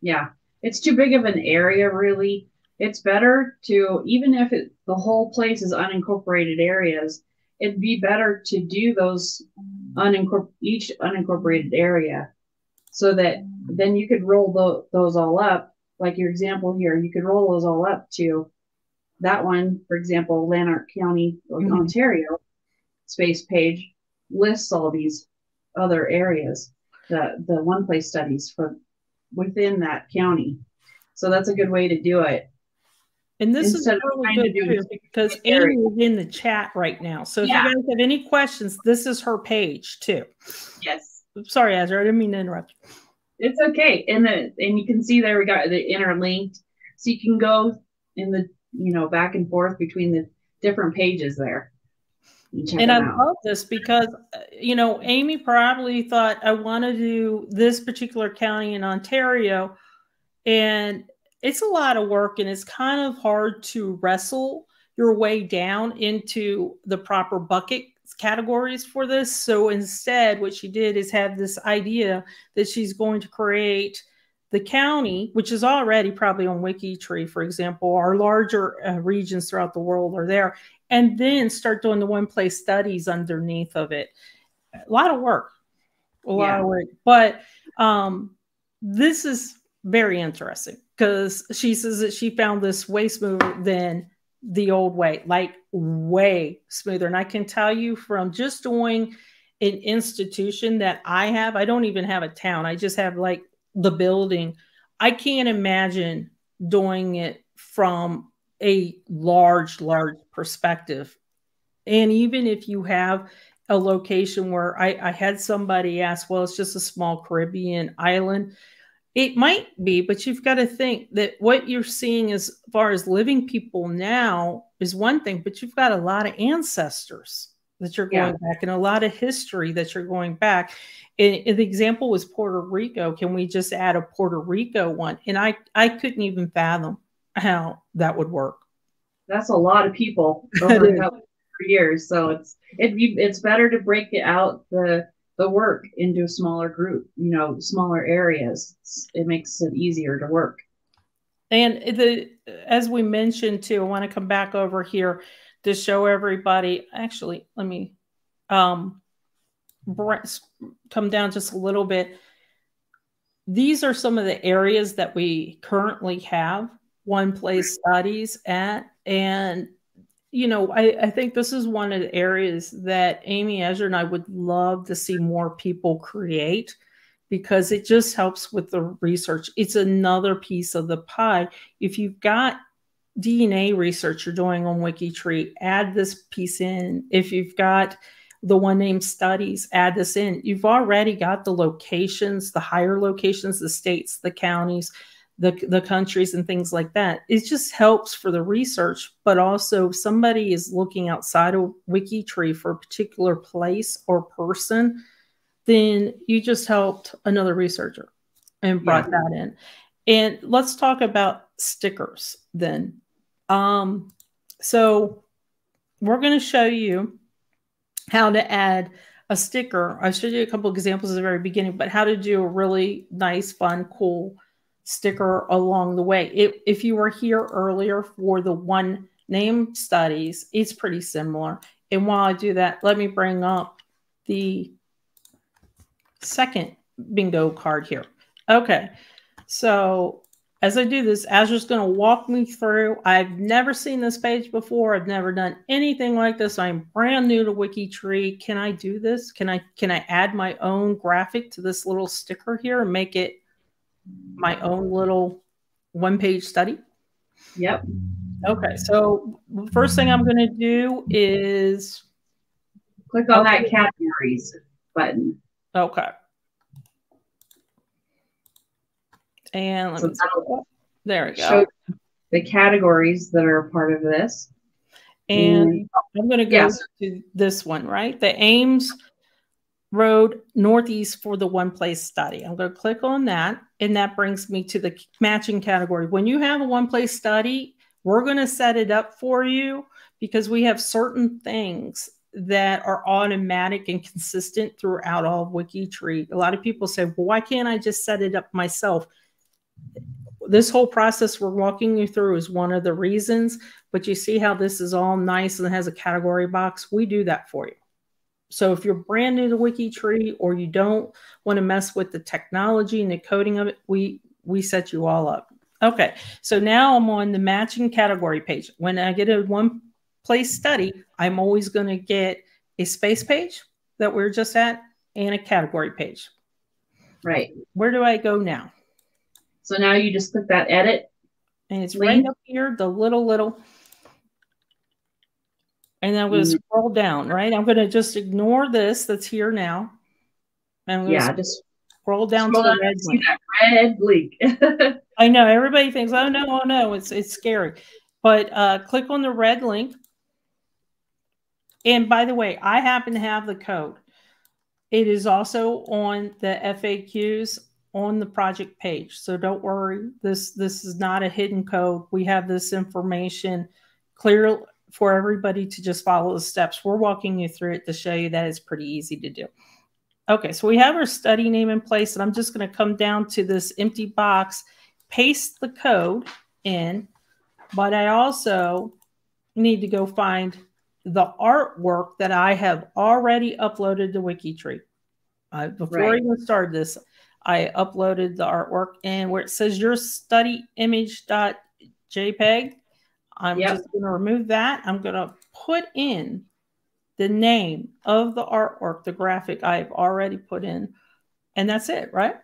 yeah, it's too big of an area, really. It's better to even if it, the whole place is unincorporated areas it'd be better to do those unincorpor- each unincorporated area so that then you could roll the, those all up. Like your example here you could roll those all up to that one for example lanark county mm-hmm. ontario space page lists all these other areas the the one place studies for within that county so that's a good way to do it and this Instead is really good too, because Amy is in the chat right now. So if yeah. you guys have any questions, this is her page too. Yes. Sorry, Azure, I didn't mean to interrupt. It's okay. And the and you can see there we got the interlinked. So you can go in the you know back and forth between the different pages there. And I out. love this because uh, you know Amy probably thought I want to do this particular county in Ontario, and it's a lot of work and it's kind of hard to wrestle your way down into the proper bucket categories for this. So instead, what she did is have this idea that she's going to create the county, which is already probably on WikiTree, for example, our larger uh, regions throughout the world are there, and then start doing the one place studies underneath of it. A lot of work, a lot yeah. of work, but um, this is very interesting because she says that she found this way smoother than the old way, like way smoother. And I can tell you from just doing an institution that I have, I don't even have a town, I just have like the building. I can't imagine doing it from a large, large perspective. And even if you have a location where I, I had somebody ask, well, it's just a small Caribbean island it might be, but you've got to think that what you're seeing as far as living people now is one thing, but you've got a lot of ancestors that you're going yeah. back and a lot of history that you're going back. And, and, the example was Puerto Rico. Can we just add a Puerto Rico one? And I, I couldn't even fathom how that would work. That's a lot of people [LAUGHS] over years. So it's it, it's better to break it out the the work into a smaller group, you know, smaller areas. It makes it easier to work. And the as we mentioned too, I want to come back over here to show everybody. Actually, let me um, come down just a little bit. These are some of the areas that we currently have one place studies at, and you know, I, I think this is one of the areas that Amy Azure and I would love to see more people create because it just helps with the research. It's another piece of the pie. If you've got DNA research you're doing on WikiTree, add this piece in. If you've got the one name studies, add this in. You've already got the locations, the higher locations, the states, the counties the, the countries and things like that. It just helps for the research, but also if somebody is looking outside of WikiTree for a particular place or person, then you just helped another researcher and brought yeah. that in. And let's talk about stickers then. Um, so we're going to show you how to add a sticker. I showed you a couple examples at the very beginning, but how to do a really nice, fun, cool sticker along the way. It, if you were here earlier for the one name studies, it's pretty similar. And while I do that, let me bring up the second bingo card here. Okay, so as I do this, Azure's going to walk me through. I've never seen this page before. I've never done anything like this. I'm brand new to WikiTree. Can I do this? Can I can I add my own graphic to this little sticker here and make it my own little one-page study? Yep. Okay, so first thing I'm going to do is click on okay. that categories button. Okay. And let so me there we go. The categories that are part of this. And I'm going to go yes. to this one, right? The Ames Road Northeast for the one place study. I'm going to click on that. And that brings me to the matching category. When you have a one place study, we're going to set it up for you because we have certain things that are automatic and consistent throughout all of WikiTree. A lot of people say, well, why can't I just set it up myself? This whole process we're walking you through is one of the reasons, but you see how this is all nice and has a category box? We do that for you. So if you're brand new to WikiTree or you don't want to mess with the technology and the coding of it, we we set you all up. Okay, so now I'm on the matching category page. When I get a one place study, I'm always going to get a space page that we're just at and a category page. Right. Where do I go now? So now you just click that edit. And it's link. right up here, the little, little. And then I'm going to mm-hmm. scroll down, right? I'm going to just ignore this that's here now. And yeah, just scroll down scroll to the red link. red [LAUGHS] link. I know everybody thinks, oh no, oh no, it's it's scary. But uh, click on the red link. And by the way, I happen to have the code. It is also on the FAQs on the project page. So don't worry. This this is not a hidden code. We have this information clear for everybody to just follow the steps. We're walking you through it to show you that it's pretty easy to do. Okay, so we have our study name in place, and I'm just going to come down to this empty box, paste the code in, but I also need to go find the artwork that I have already uploaded to WikiTree. Uh, before right. I even started this, I uploaded the artwork and where it says your study image.jpg, I'm yep. just going to remove that. I'm going to put in the name of the artwork, the graphic I've already put in, and that's it, right?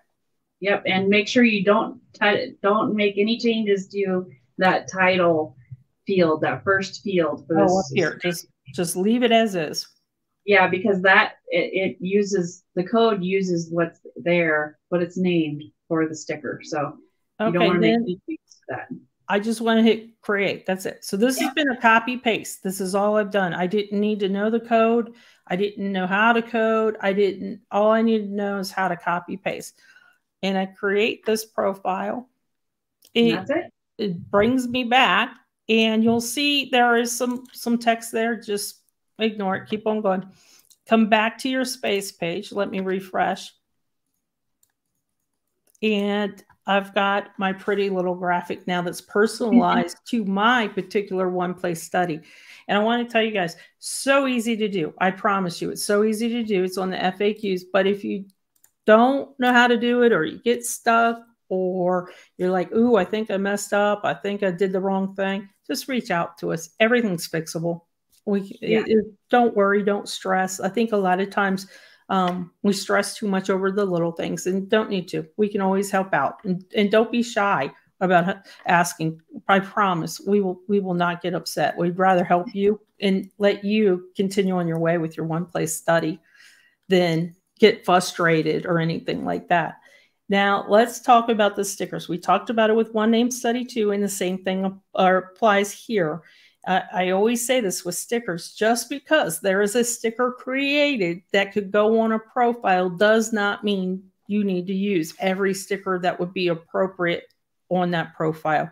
Yep, and make sure you don't don't make any changes to that title field, that first field. For oh, here, just just leave it as is. Yeah, because that it, it uses the code uses what's there, but it's named for the sticker. So you don't want to make any changes to that. I just want to hit create. That's it. So this yeah. has been a copy paste. This is all I've done. I didn't need to know the code. I didn't know how to code. I didn't, all I needed to know is how to copy paste. And I create this profile. It, that's it. It brings me back and you'll see there is some some text there just ignore it keep on going come back to your space page let me refresh and I've got my pretty little graphic now that's personalized to my particular one place study. And I want to tell you guys, so easy to do. I promise you, it's so easy to do. It's on the FAQs. But if you don't know how to do it or you get stuck or you're like, ooh, I think I messed up. I think I did the wrong thing. Just reach out to us. Everything's fixable. We yeah. it, it, don't worry, don't stress. I think a lot of times um, we stress too much over the little things and don't need to. We can always help out and, and don't be shy about asking. I promise we will we will not get upset. We'd rather help you and let you continue on your way with your one place study than get frustrated or anything like that. Now, let's talk about the stickers. We talked about it with one name study too, and the same thing applies here. Uh, I always say this with stickers just because there is a sticker created that could go on a profile does not mean you need to use every sticker that would be appropriate on that profile.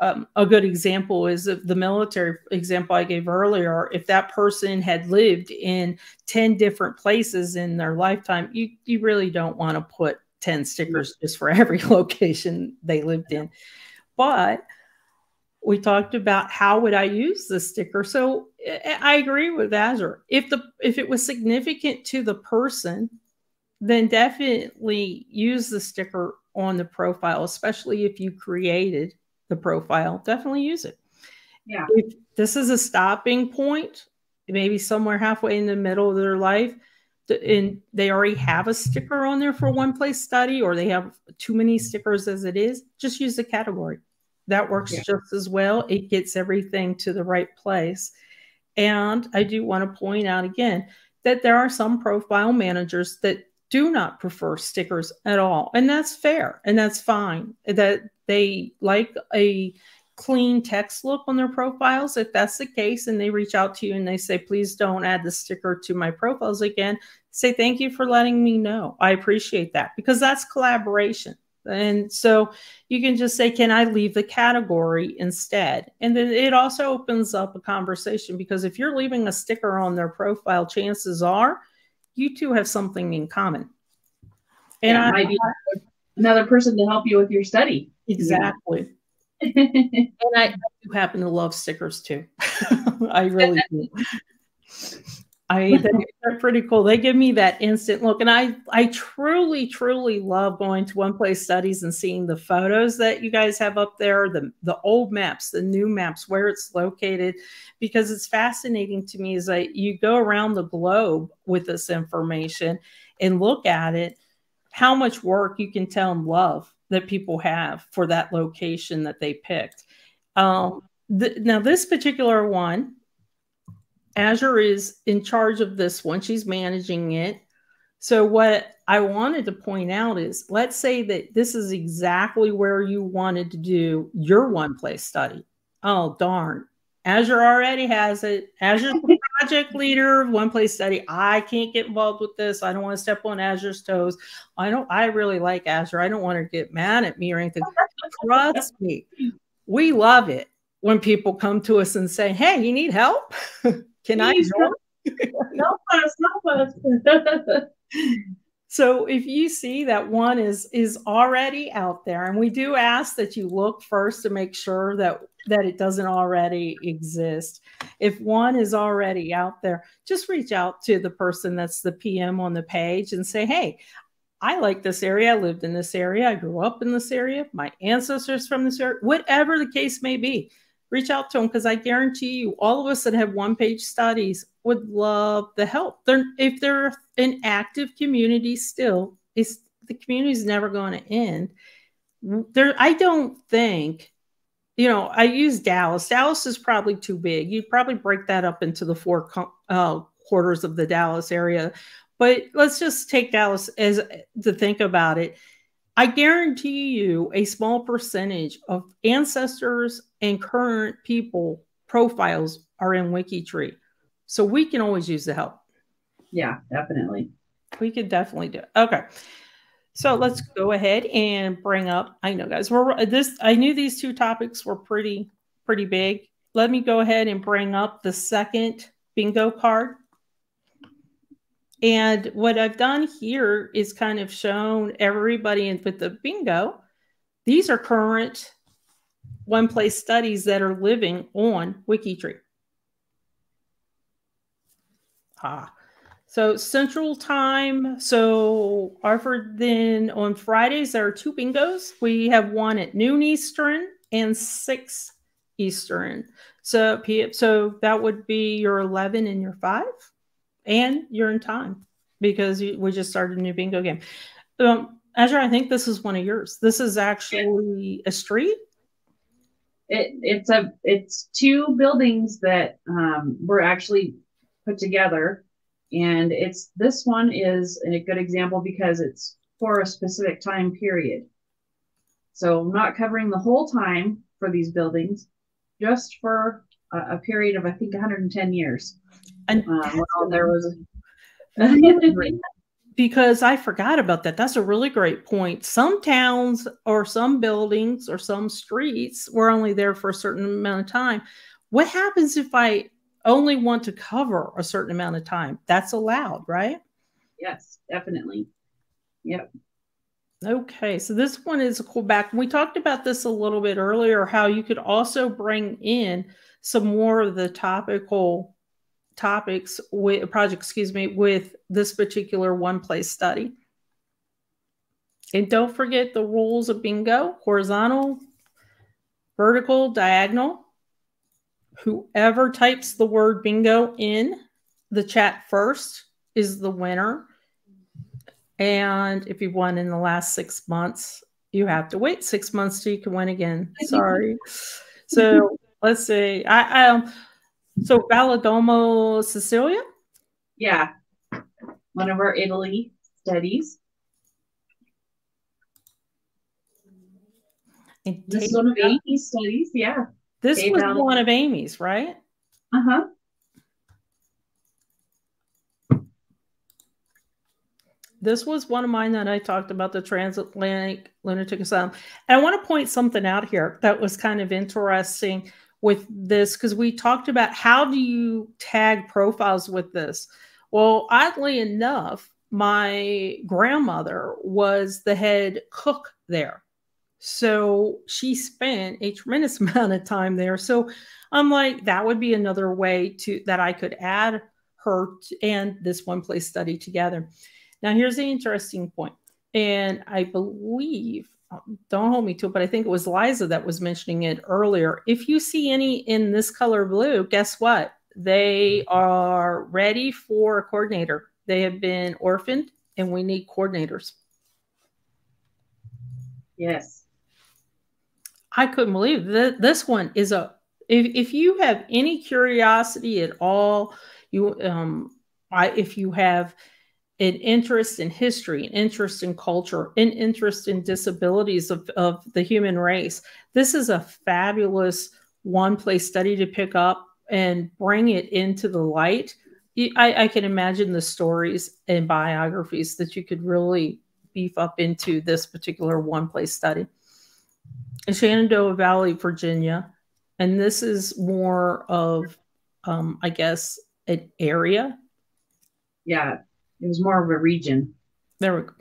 um, a good example is the military example I gave earlier. If that person had lived in 10 different places in their lifetime, you, you really don't want to put 10 stickers just for every [LAUGHS] location they lived in. But we talked about how would I use the sticker. So I agree with Azure. If the if it was significant to the person, then definitely use the sticker on the profile, especially if you created the profile, definitely use it. Yeah. If this is a stopping point, maybe somewhere halfway in the middle of their life, and they already have a sticker on there for one place study, or they have too many stickers as it is, just use the category. That works yeah. just as well. It gets everything to the right place. And I do want to point out again that there are some profile managers that do not prefer stickers at all. And that's fair and that's fine. That they like a clean text look on their profiles. If that's the case and they reach out to you and they say, please don't add the sticker to my profiles again, say thank you for letting me know. I appreciate that because that's collaboration. And so you can just say, Can I leave the category instead? And then it also opens up a conversation because if you're leaving a sticker on their profile, chances are you two have something in common. And yeah, I might be another person to help you with your study. Exactly. [LAUGHS] and I do happen to love stickers too. [LAUGHS] I really do. [LAUGHS] I they're [LAUGHS] pretty cool. They give me that instant look, and I I truly truly love going to one place studies and seeing the photos that you guys have up there, the the old maps, the new maps, where it's located, because it's fascinating to me. Is that you go around the globe with this information and look at it, how much work you can tell and love that people have for that location that they picked. Um, the, now this particular one Azure is in charge of this one. She's managing it. So what I wanted to point out is let's say that this is exactly where you wanted to do your one place study. Oh darn. Azure already has it. Azure's the [LAUGHS] project leader of one place study. I can't get involved with this. I don't want to step on Azure's toes. I don't I really like Azure. I don't want to get mad at me or anything. [LAUGHS] Trust me. We love it when people come to us and say, Hey, you need help? [LAUGHS] Can Please I help us? Help us! so if you see that one is is already out there, and we do ask that you look first to make sure that that it doesn't already exist. If one is already out there, just reach out to the person that's the PM on the page and say, "Hey, I like this area. I lived in this area. I grew up in this area. My ancestors from this area. Whatever the case may be." Reach out to them because I guarantee you, all of us that have one page studies would love the help. They're, if they're an active community still, is the community is never going to end. There, I don't think, you know, I use Dallas. Dallas is probably too big. You'd probably break that up into the four uh, quarters of the Dallas area. But let's just take Dallas as to think about it. I guarantee you a small percentage of ancestors and current people profiles are in WikiTree. So we can always use the help. Yeah, definitely. We could definitely do it. Okay. So let's go ahead and bring up. I know, guys, we're this. I knew these two topics were pretty, pretty big. Let me go ahead and bring up the second bingo card. And what I've done here is kind of shown everybody in, with the bingo. These are current one place studies that are living on WikiTree. Ah, so Central Time. So Hartford, then on Fridays, there are two bingos. We have one at noon Eastern and 6 Eastern. So, so that would be your 11 and your 5 and you're in time because you, we just started a new bingo game. Um, Azure, I think this is one of yours. This is actually a street. It, it's a it's two buildings that um, were actually put together, and it's this one is a good example because it's for a specific time period. So not covering the whole time for these buildings, just for a, a period of I think 110 years. And um, well, there was [LAUGHS] because I forgot about that. That's a really great point. Some towns or some buildings or some streets were only there for a certain amount of time. What happens if I only want to cover a certain amount of time? That's allowed, right? Yes, definitely. Yep. Okay, so this one is a cool back. We talked about this a little bit earlier, how you could also bring in some more of the topical topics with project, excuse me, with this particular one place study. And don't forget the rules of bingo, horizontal, vertical, diagonal. Whoever types the word bingo in the chat first is the winner. And if you've won in the last six months, you have to wait six months till you can win again. [LAUGHS] Sorry. so let's see. I, I um, so Valledolmo, Sicilia. Yeah, one of our Italy studies. And this is one of Amy's studies. Yeah. This Dave was one of Amy's, right? Uh huh. This was one of mine that I talked about the Trans-Allegheny Lunatic Asylum. And I want to point something out here that was kind of interesting with this because we talked about how do you tag profiles with this. Well, oddly enough, my grandmother was the head cook there. So she spent a tremendous [LAUGHS] amount of time there. So I'm like, that would be another way to that I could add her and this one place study together. Now, here's the interesting point, and I believe don't hold me to it, but I think it was Liza that was mentioning it earlier. If you see any in this color blue, guess what? They are ready for a coordinator. They have been orphaned, and we need coordinators. Yes. I couldn't believe that this one is a if, if you have any curiosity at all, you um I if you have an interest in history, an interest in culture, an interest in disabilities of, of the human race. This is a fabulous one place study to pick up and bring it into the light. I, I can imagine the stories and biographies that you could really beef up into this particular one place study. In Shenandoah Valley, Virginia. And this is more of, um, I guess, an area. Yeah, it was more of a region. There we go.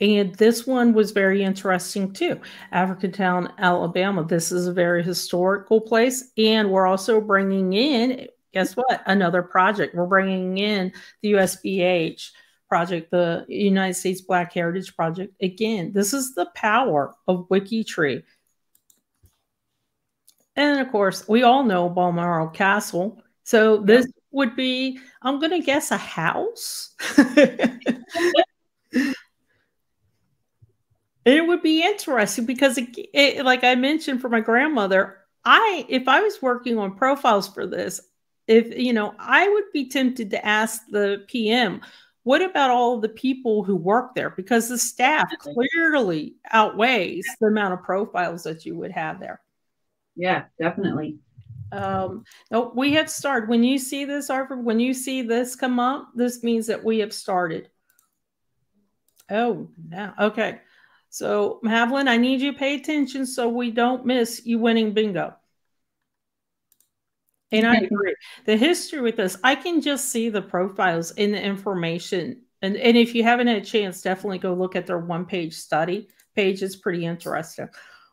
And this one was very interesting too. Africantown, Alabama. This is a very historical place. And we're also bringing in, guess what? Another project. We're bringing in the USBH project, the United States Black Heritage Project. Again, this is the power of WikiTree. And of course, we all know Balmoral Castle. So this would be, I'm going to guess, a house. [LAUGHS] it would be interesting because, it, it, like I mentioned for my grandmother, I if I was working on profiles for this, if you know, I would be tempted to ask the PM, what about all the people who work there? Because the staff clearly outweighs the amount of profiles that you would have there. Yeah, definitely. Um, no, we have started. When you see this, Arthur, when you see this come up, this means that we have started. Oh, now, okay. So, Haviland, I need you to pay attention so we don't miss you winning bingo. And I agree. The history with this, I can just see the profiles in the information. And, and if you haven't had a chance, definitely go look at their one page study page. It's pretty interesting.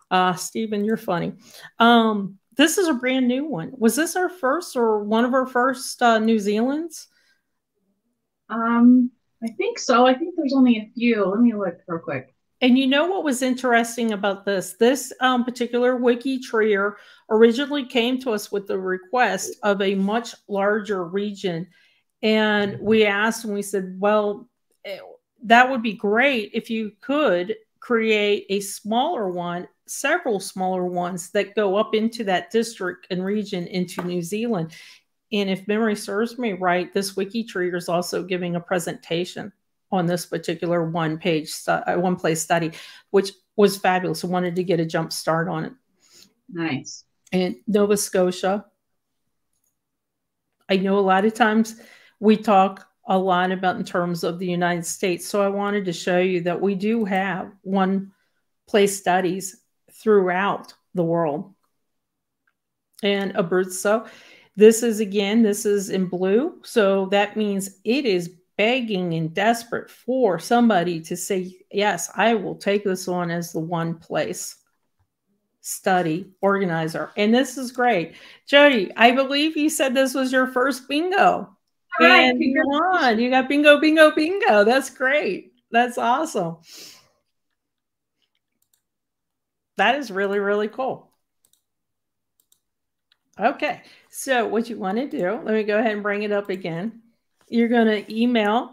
Uh, Stephen, you're funny. Um, this is a brand new one. Was this our first or one of our first uh, New Zealands? Um, I think so. I think there's only a few. Let me look real quick. And you know what was interesting about this? This um, particular WikiTreer originally came to us with the request of a much larger region. And we asked and we said, well, eh, that would be great if you could create a smaller one several smaller ones that go up into that district and region into New Zealand. And if memory serves me right, this wiki tree is also giving a presentation on this particular one page, uh, one place study, which was fabulous. I wanted to get a jump start on it. Nice. And Nova Scotia. I know a lot of times we talk a lot about in terms of the United States. So I wanted to show you that we do have one place studies throughout the world. And Abruzzo, this is again, this is in blue. So that means it is begging and desperate for somebody to say, yes, I will take this on as the one place study organizer. And this is great. Jody, I believe you said this was your first bingo. All and you won. You got bingo, bingo, bingo. That's great. That's awesome. That is really, really cool. Okay. So what you want to do, let me go ahead and bring it up again. You're going to email.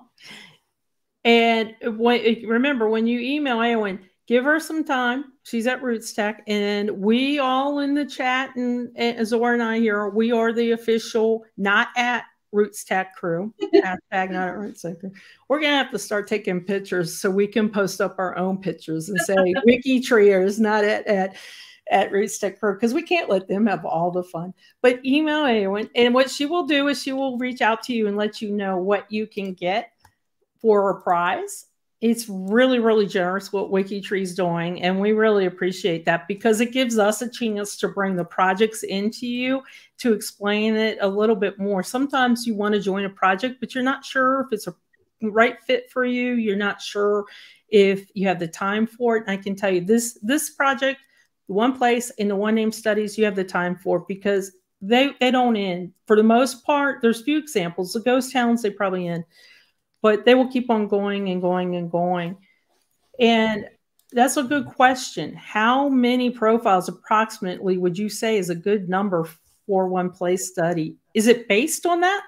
And when, remember, when you email Eowyn, give her some time. She's at RootsTech, and we all in the chat, and, and Zora and I here, we are the official, not at RootsTech crew. Hashtag not at RootsTech crew. We're gonna have to start taking pictures so we can post up our own pictures and say [LAUGHS] WikiTreers, not at at at RootsTech crew because we can't let them have all the fun. But email Eowyn, and what she will do is she will reach out to you and let you know what you can get for a prize it's really, really generous what WikiTree's doing. And we really appreciate that because it gives us a chance to bring the projects into you to explain it a little bit more. Sometimes you want to join a project, but you're not sure if it's a right fit for you. You're not sure if you have the time for it. And I can tell you this this project, the one place in the one name studies you have the time for because they they don't end. For the most part, there's a few examples. The ghost towns they probably end but they will keep on going and going and going. And that's a good question. How many profiles approximately would you say is a good number for one place study? Is it based on that?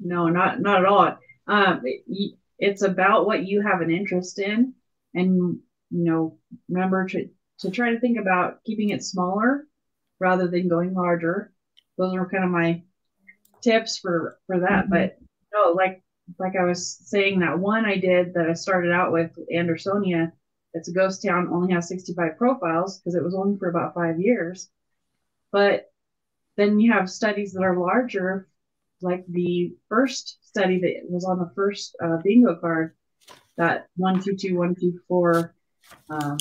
No, not not at all. Um, it, it's about what you have an interest in, and you know, remember to to try to think about keeping it smaller rather than going larger. Those are kind of my tips for for that. Mm-hmm. But no, like like I was saying, that one I did that I started out with, Andersonia, it's a ghost town, only has 65 profiles because it was only for about five years. But then you have studies that are larger, like the first study that was on the first uh, bingo card, that 122124 um,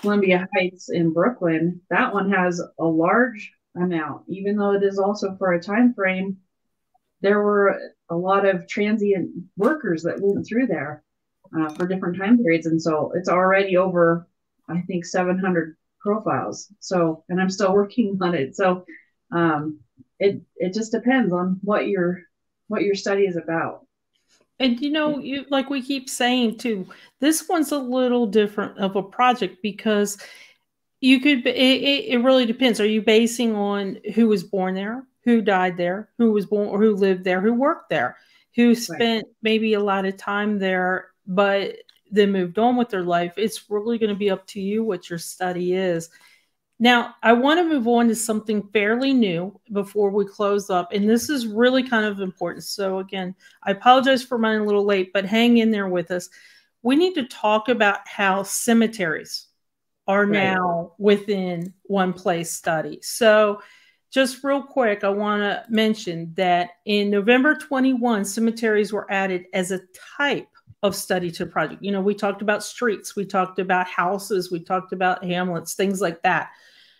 Columbia Heights in Brooklyn. That one has a large amount, even though it is also for a time frame. There were a lot of transient workers that went through there uh, for different time periods. And so it's already over, I think, 700 profiles. So, and I'm still [LAUGHS] working on it. So, um, it, it just depends on what your, what your study is about. And you know, you like we keep saying too, this one's a little different of a project because you could it, it, really depends. Are you basing on who was born there? who died there, who was born or who lived there, who worked there, who spent right. maybe a lot of time there, but then moved on with their life. It's really going to be up to you what your study is. Now, I want to move on to something fairly new before we close up. And this is really kind of important. So, again, I apologize for running a little late, but hang in there with us. We need to talk about how cemeteries are right. now within one place study. So, just real quick, I want to mention that in November 21, cemeteries were added as a type of study to the project. You know, we talked about streets, we talked about houses, we talked about hamlets, things like that.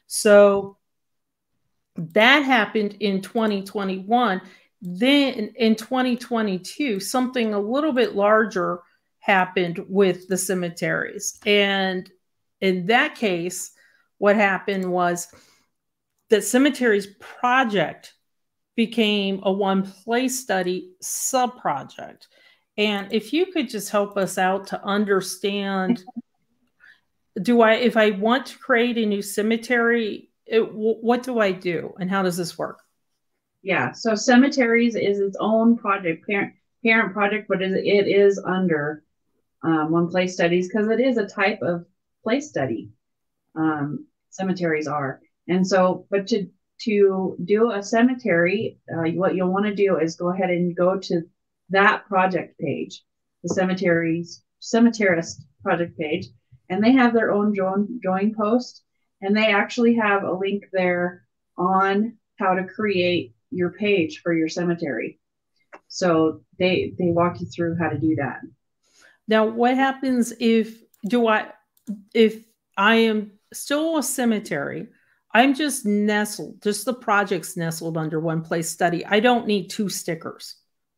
So that happened in 2021. Then in 2022, something a little bit larger happened with the cemeteries. And in that case, what happened was that cemeteries project became a one place study sub project. And if you could just help us out to understand do I, if I want to create a new cemetery, it, what do I do and how does this work? Yeah, so cemeteries is its own project, parent parent project, but it is under um, one place studies because it is a type of place study. Um, cemeteries are. And so, but to to do a cemetery, uh, what you'll want to do is go ahead and go to that project page, the cemeteries cemeterist project page, and they have their own join join post, and they actually have a link there on how to create your page for your cemetery. So they they walk you through how to do that. Now, what happens if do I if I am still a cemetery? I'm just nestled, just the project's nestled under one place study. I don't need two stickers,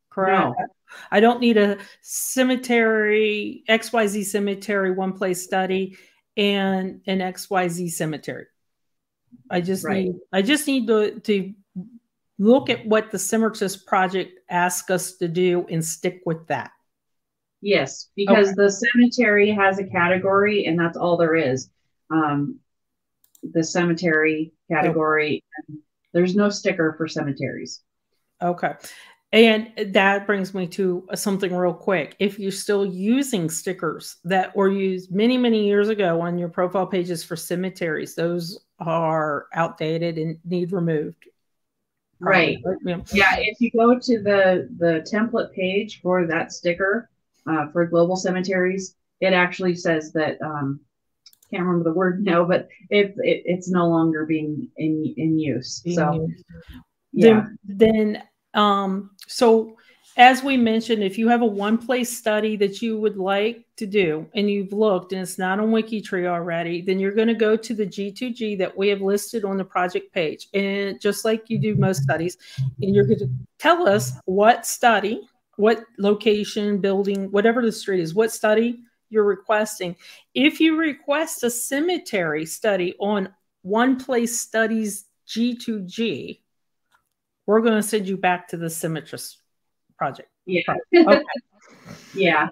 correct? No. I don't need a cemetery, XYZ cemetery, one place study, and an XYZ cemetery. I just right. need I just need to, to look at what the Cemeteries project asks us to do and stick with that. Yes, because okay. the cemetery has a category and that's all there is. Um, the cemetery category, okay. there's no sticker for cemeteries. Okay. And that brings me to something real quick. If you're still using stickers that were used many, many years ago on your profile pages for cemeteries, those are outdated and need removed. Right. Yeah. yeah. If you go to the the template page for that sticker uh, for global cemeteries, it actually says that um, can't remember the word now, but it, it it's no longer being in in use. So yeah. Then, then um, so as we mentioned, if you have a one place study that you would like to do and you've looked and it's not on WikiTree already, then you're going to go to the G2G that we have listed on the project page. And just like you do most studies, and you're going to tell us what study, what location, building, whatever the street is, what study you're requesting. If you request a cemetery study on one place studies G2G, we're going to send you back to the Cemeteries project. Yeah. [LAUGHS] Okay. yeah.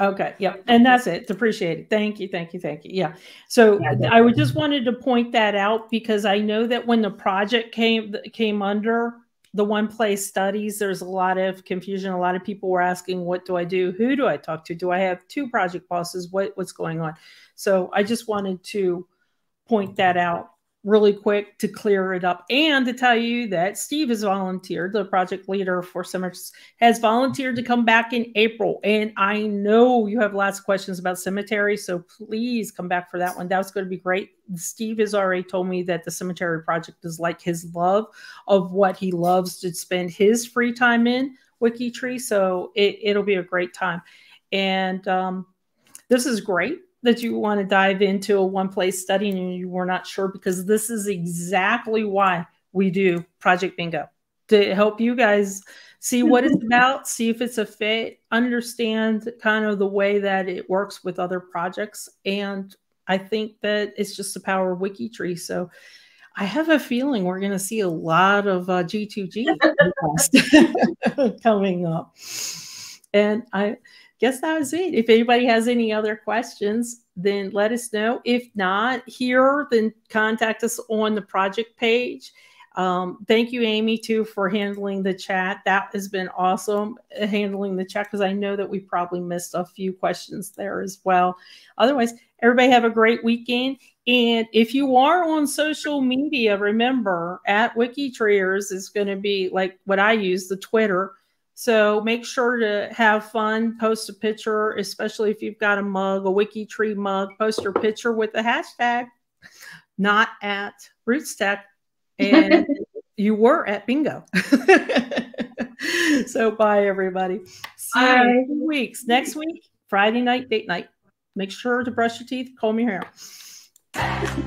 Okay. Yeah. And that's it. Appreciate it. Thank you. Thank you. Thank you. Yeah. So yeah, I would just wanted to point that out because I know that when the project came came under the one place studies, there's a lot of confusion. A lot of people were asking, what do I do? Who do I talk to? Do I have two project bosses? What, what's going on? So I just wanted to point that out really quick to clear it up and to tell you that Steve has volunteered, the project leader for Summers, has volunteered to come back in April. And I know you have lots of questions about cemetery, so please come back for that one. That's going to be great. Steve has already told me that the cemetery project is like his love of what he loves to spend his free time in WikiTree. So it, it'll be a great time. And um, this is great that you want to dive into a one place study and you were not sure because this is exactly why we do Project Bingo to help you guys see what it's [LAUGHS] about, see if it's a fit, understand kind of the way that it works with other projects. And I think that it's just the power of WikiTree. So I have a feeling we're going to see a lot of uh, G2G [LAUGHS] [LAUGHS] coming up. And I, guess that was it. If anybody has any other questions, then let us know. If not here, then contact us on the project page. Um, thank you, Amy, too, for handling the chat. That has been awesome uh, handling the chat because I know that we probably missed a few questions there as well. Otherwise, everybody have a great weekend. And if you are on social media, remember at WikiTreers is going to be like what I use, the Twitter so make sure to have fun, post a picture, especially if you've got a mug, a WikiTree mug, post your picture with the hashtag, not at RootsTech. And [LAUGHS] you were at bingo. [LAUGHS] so bye everybody. See bye. you in weeks. Next week, Friday night, date night. Make sure to brush your teeth, comb your hair.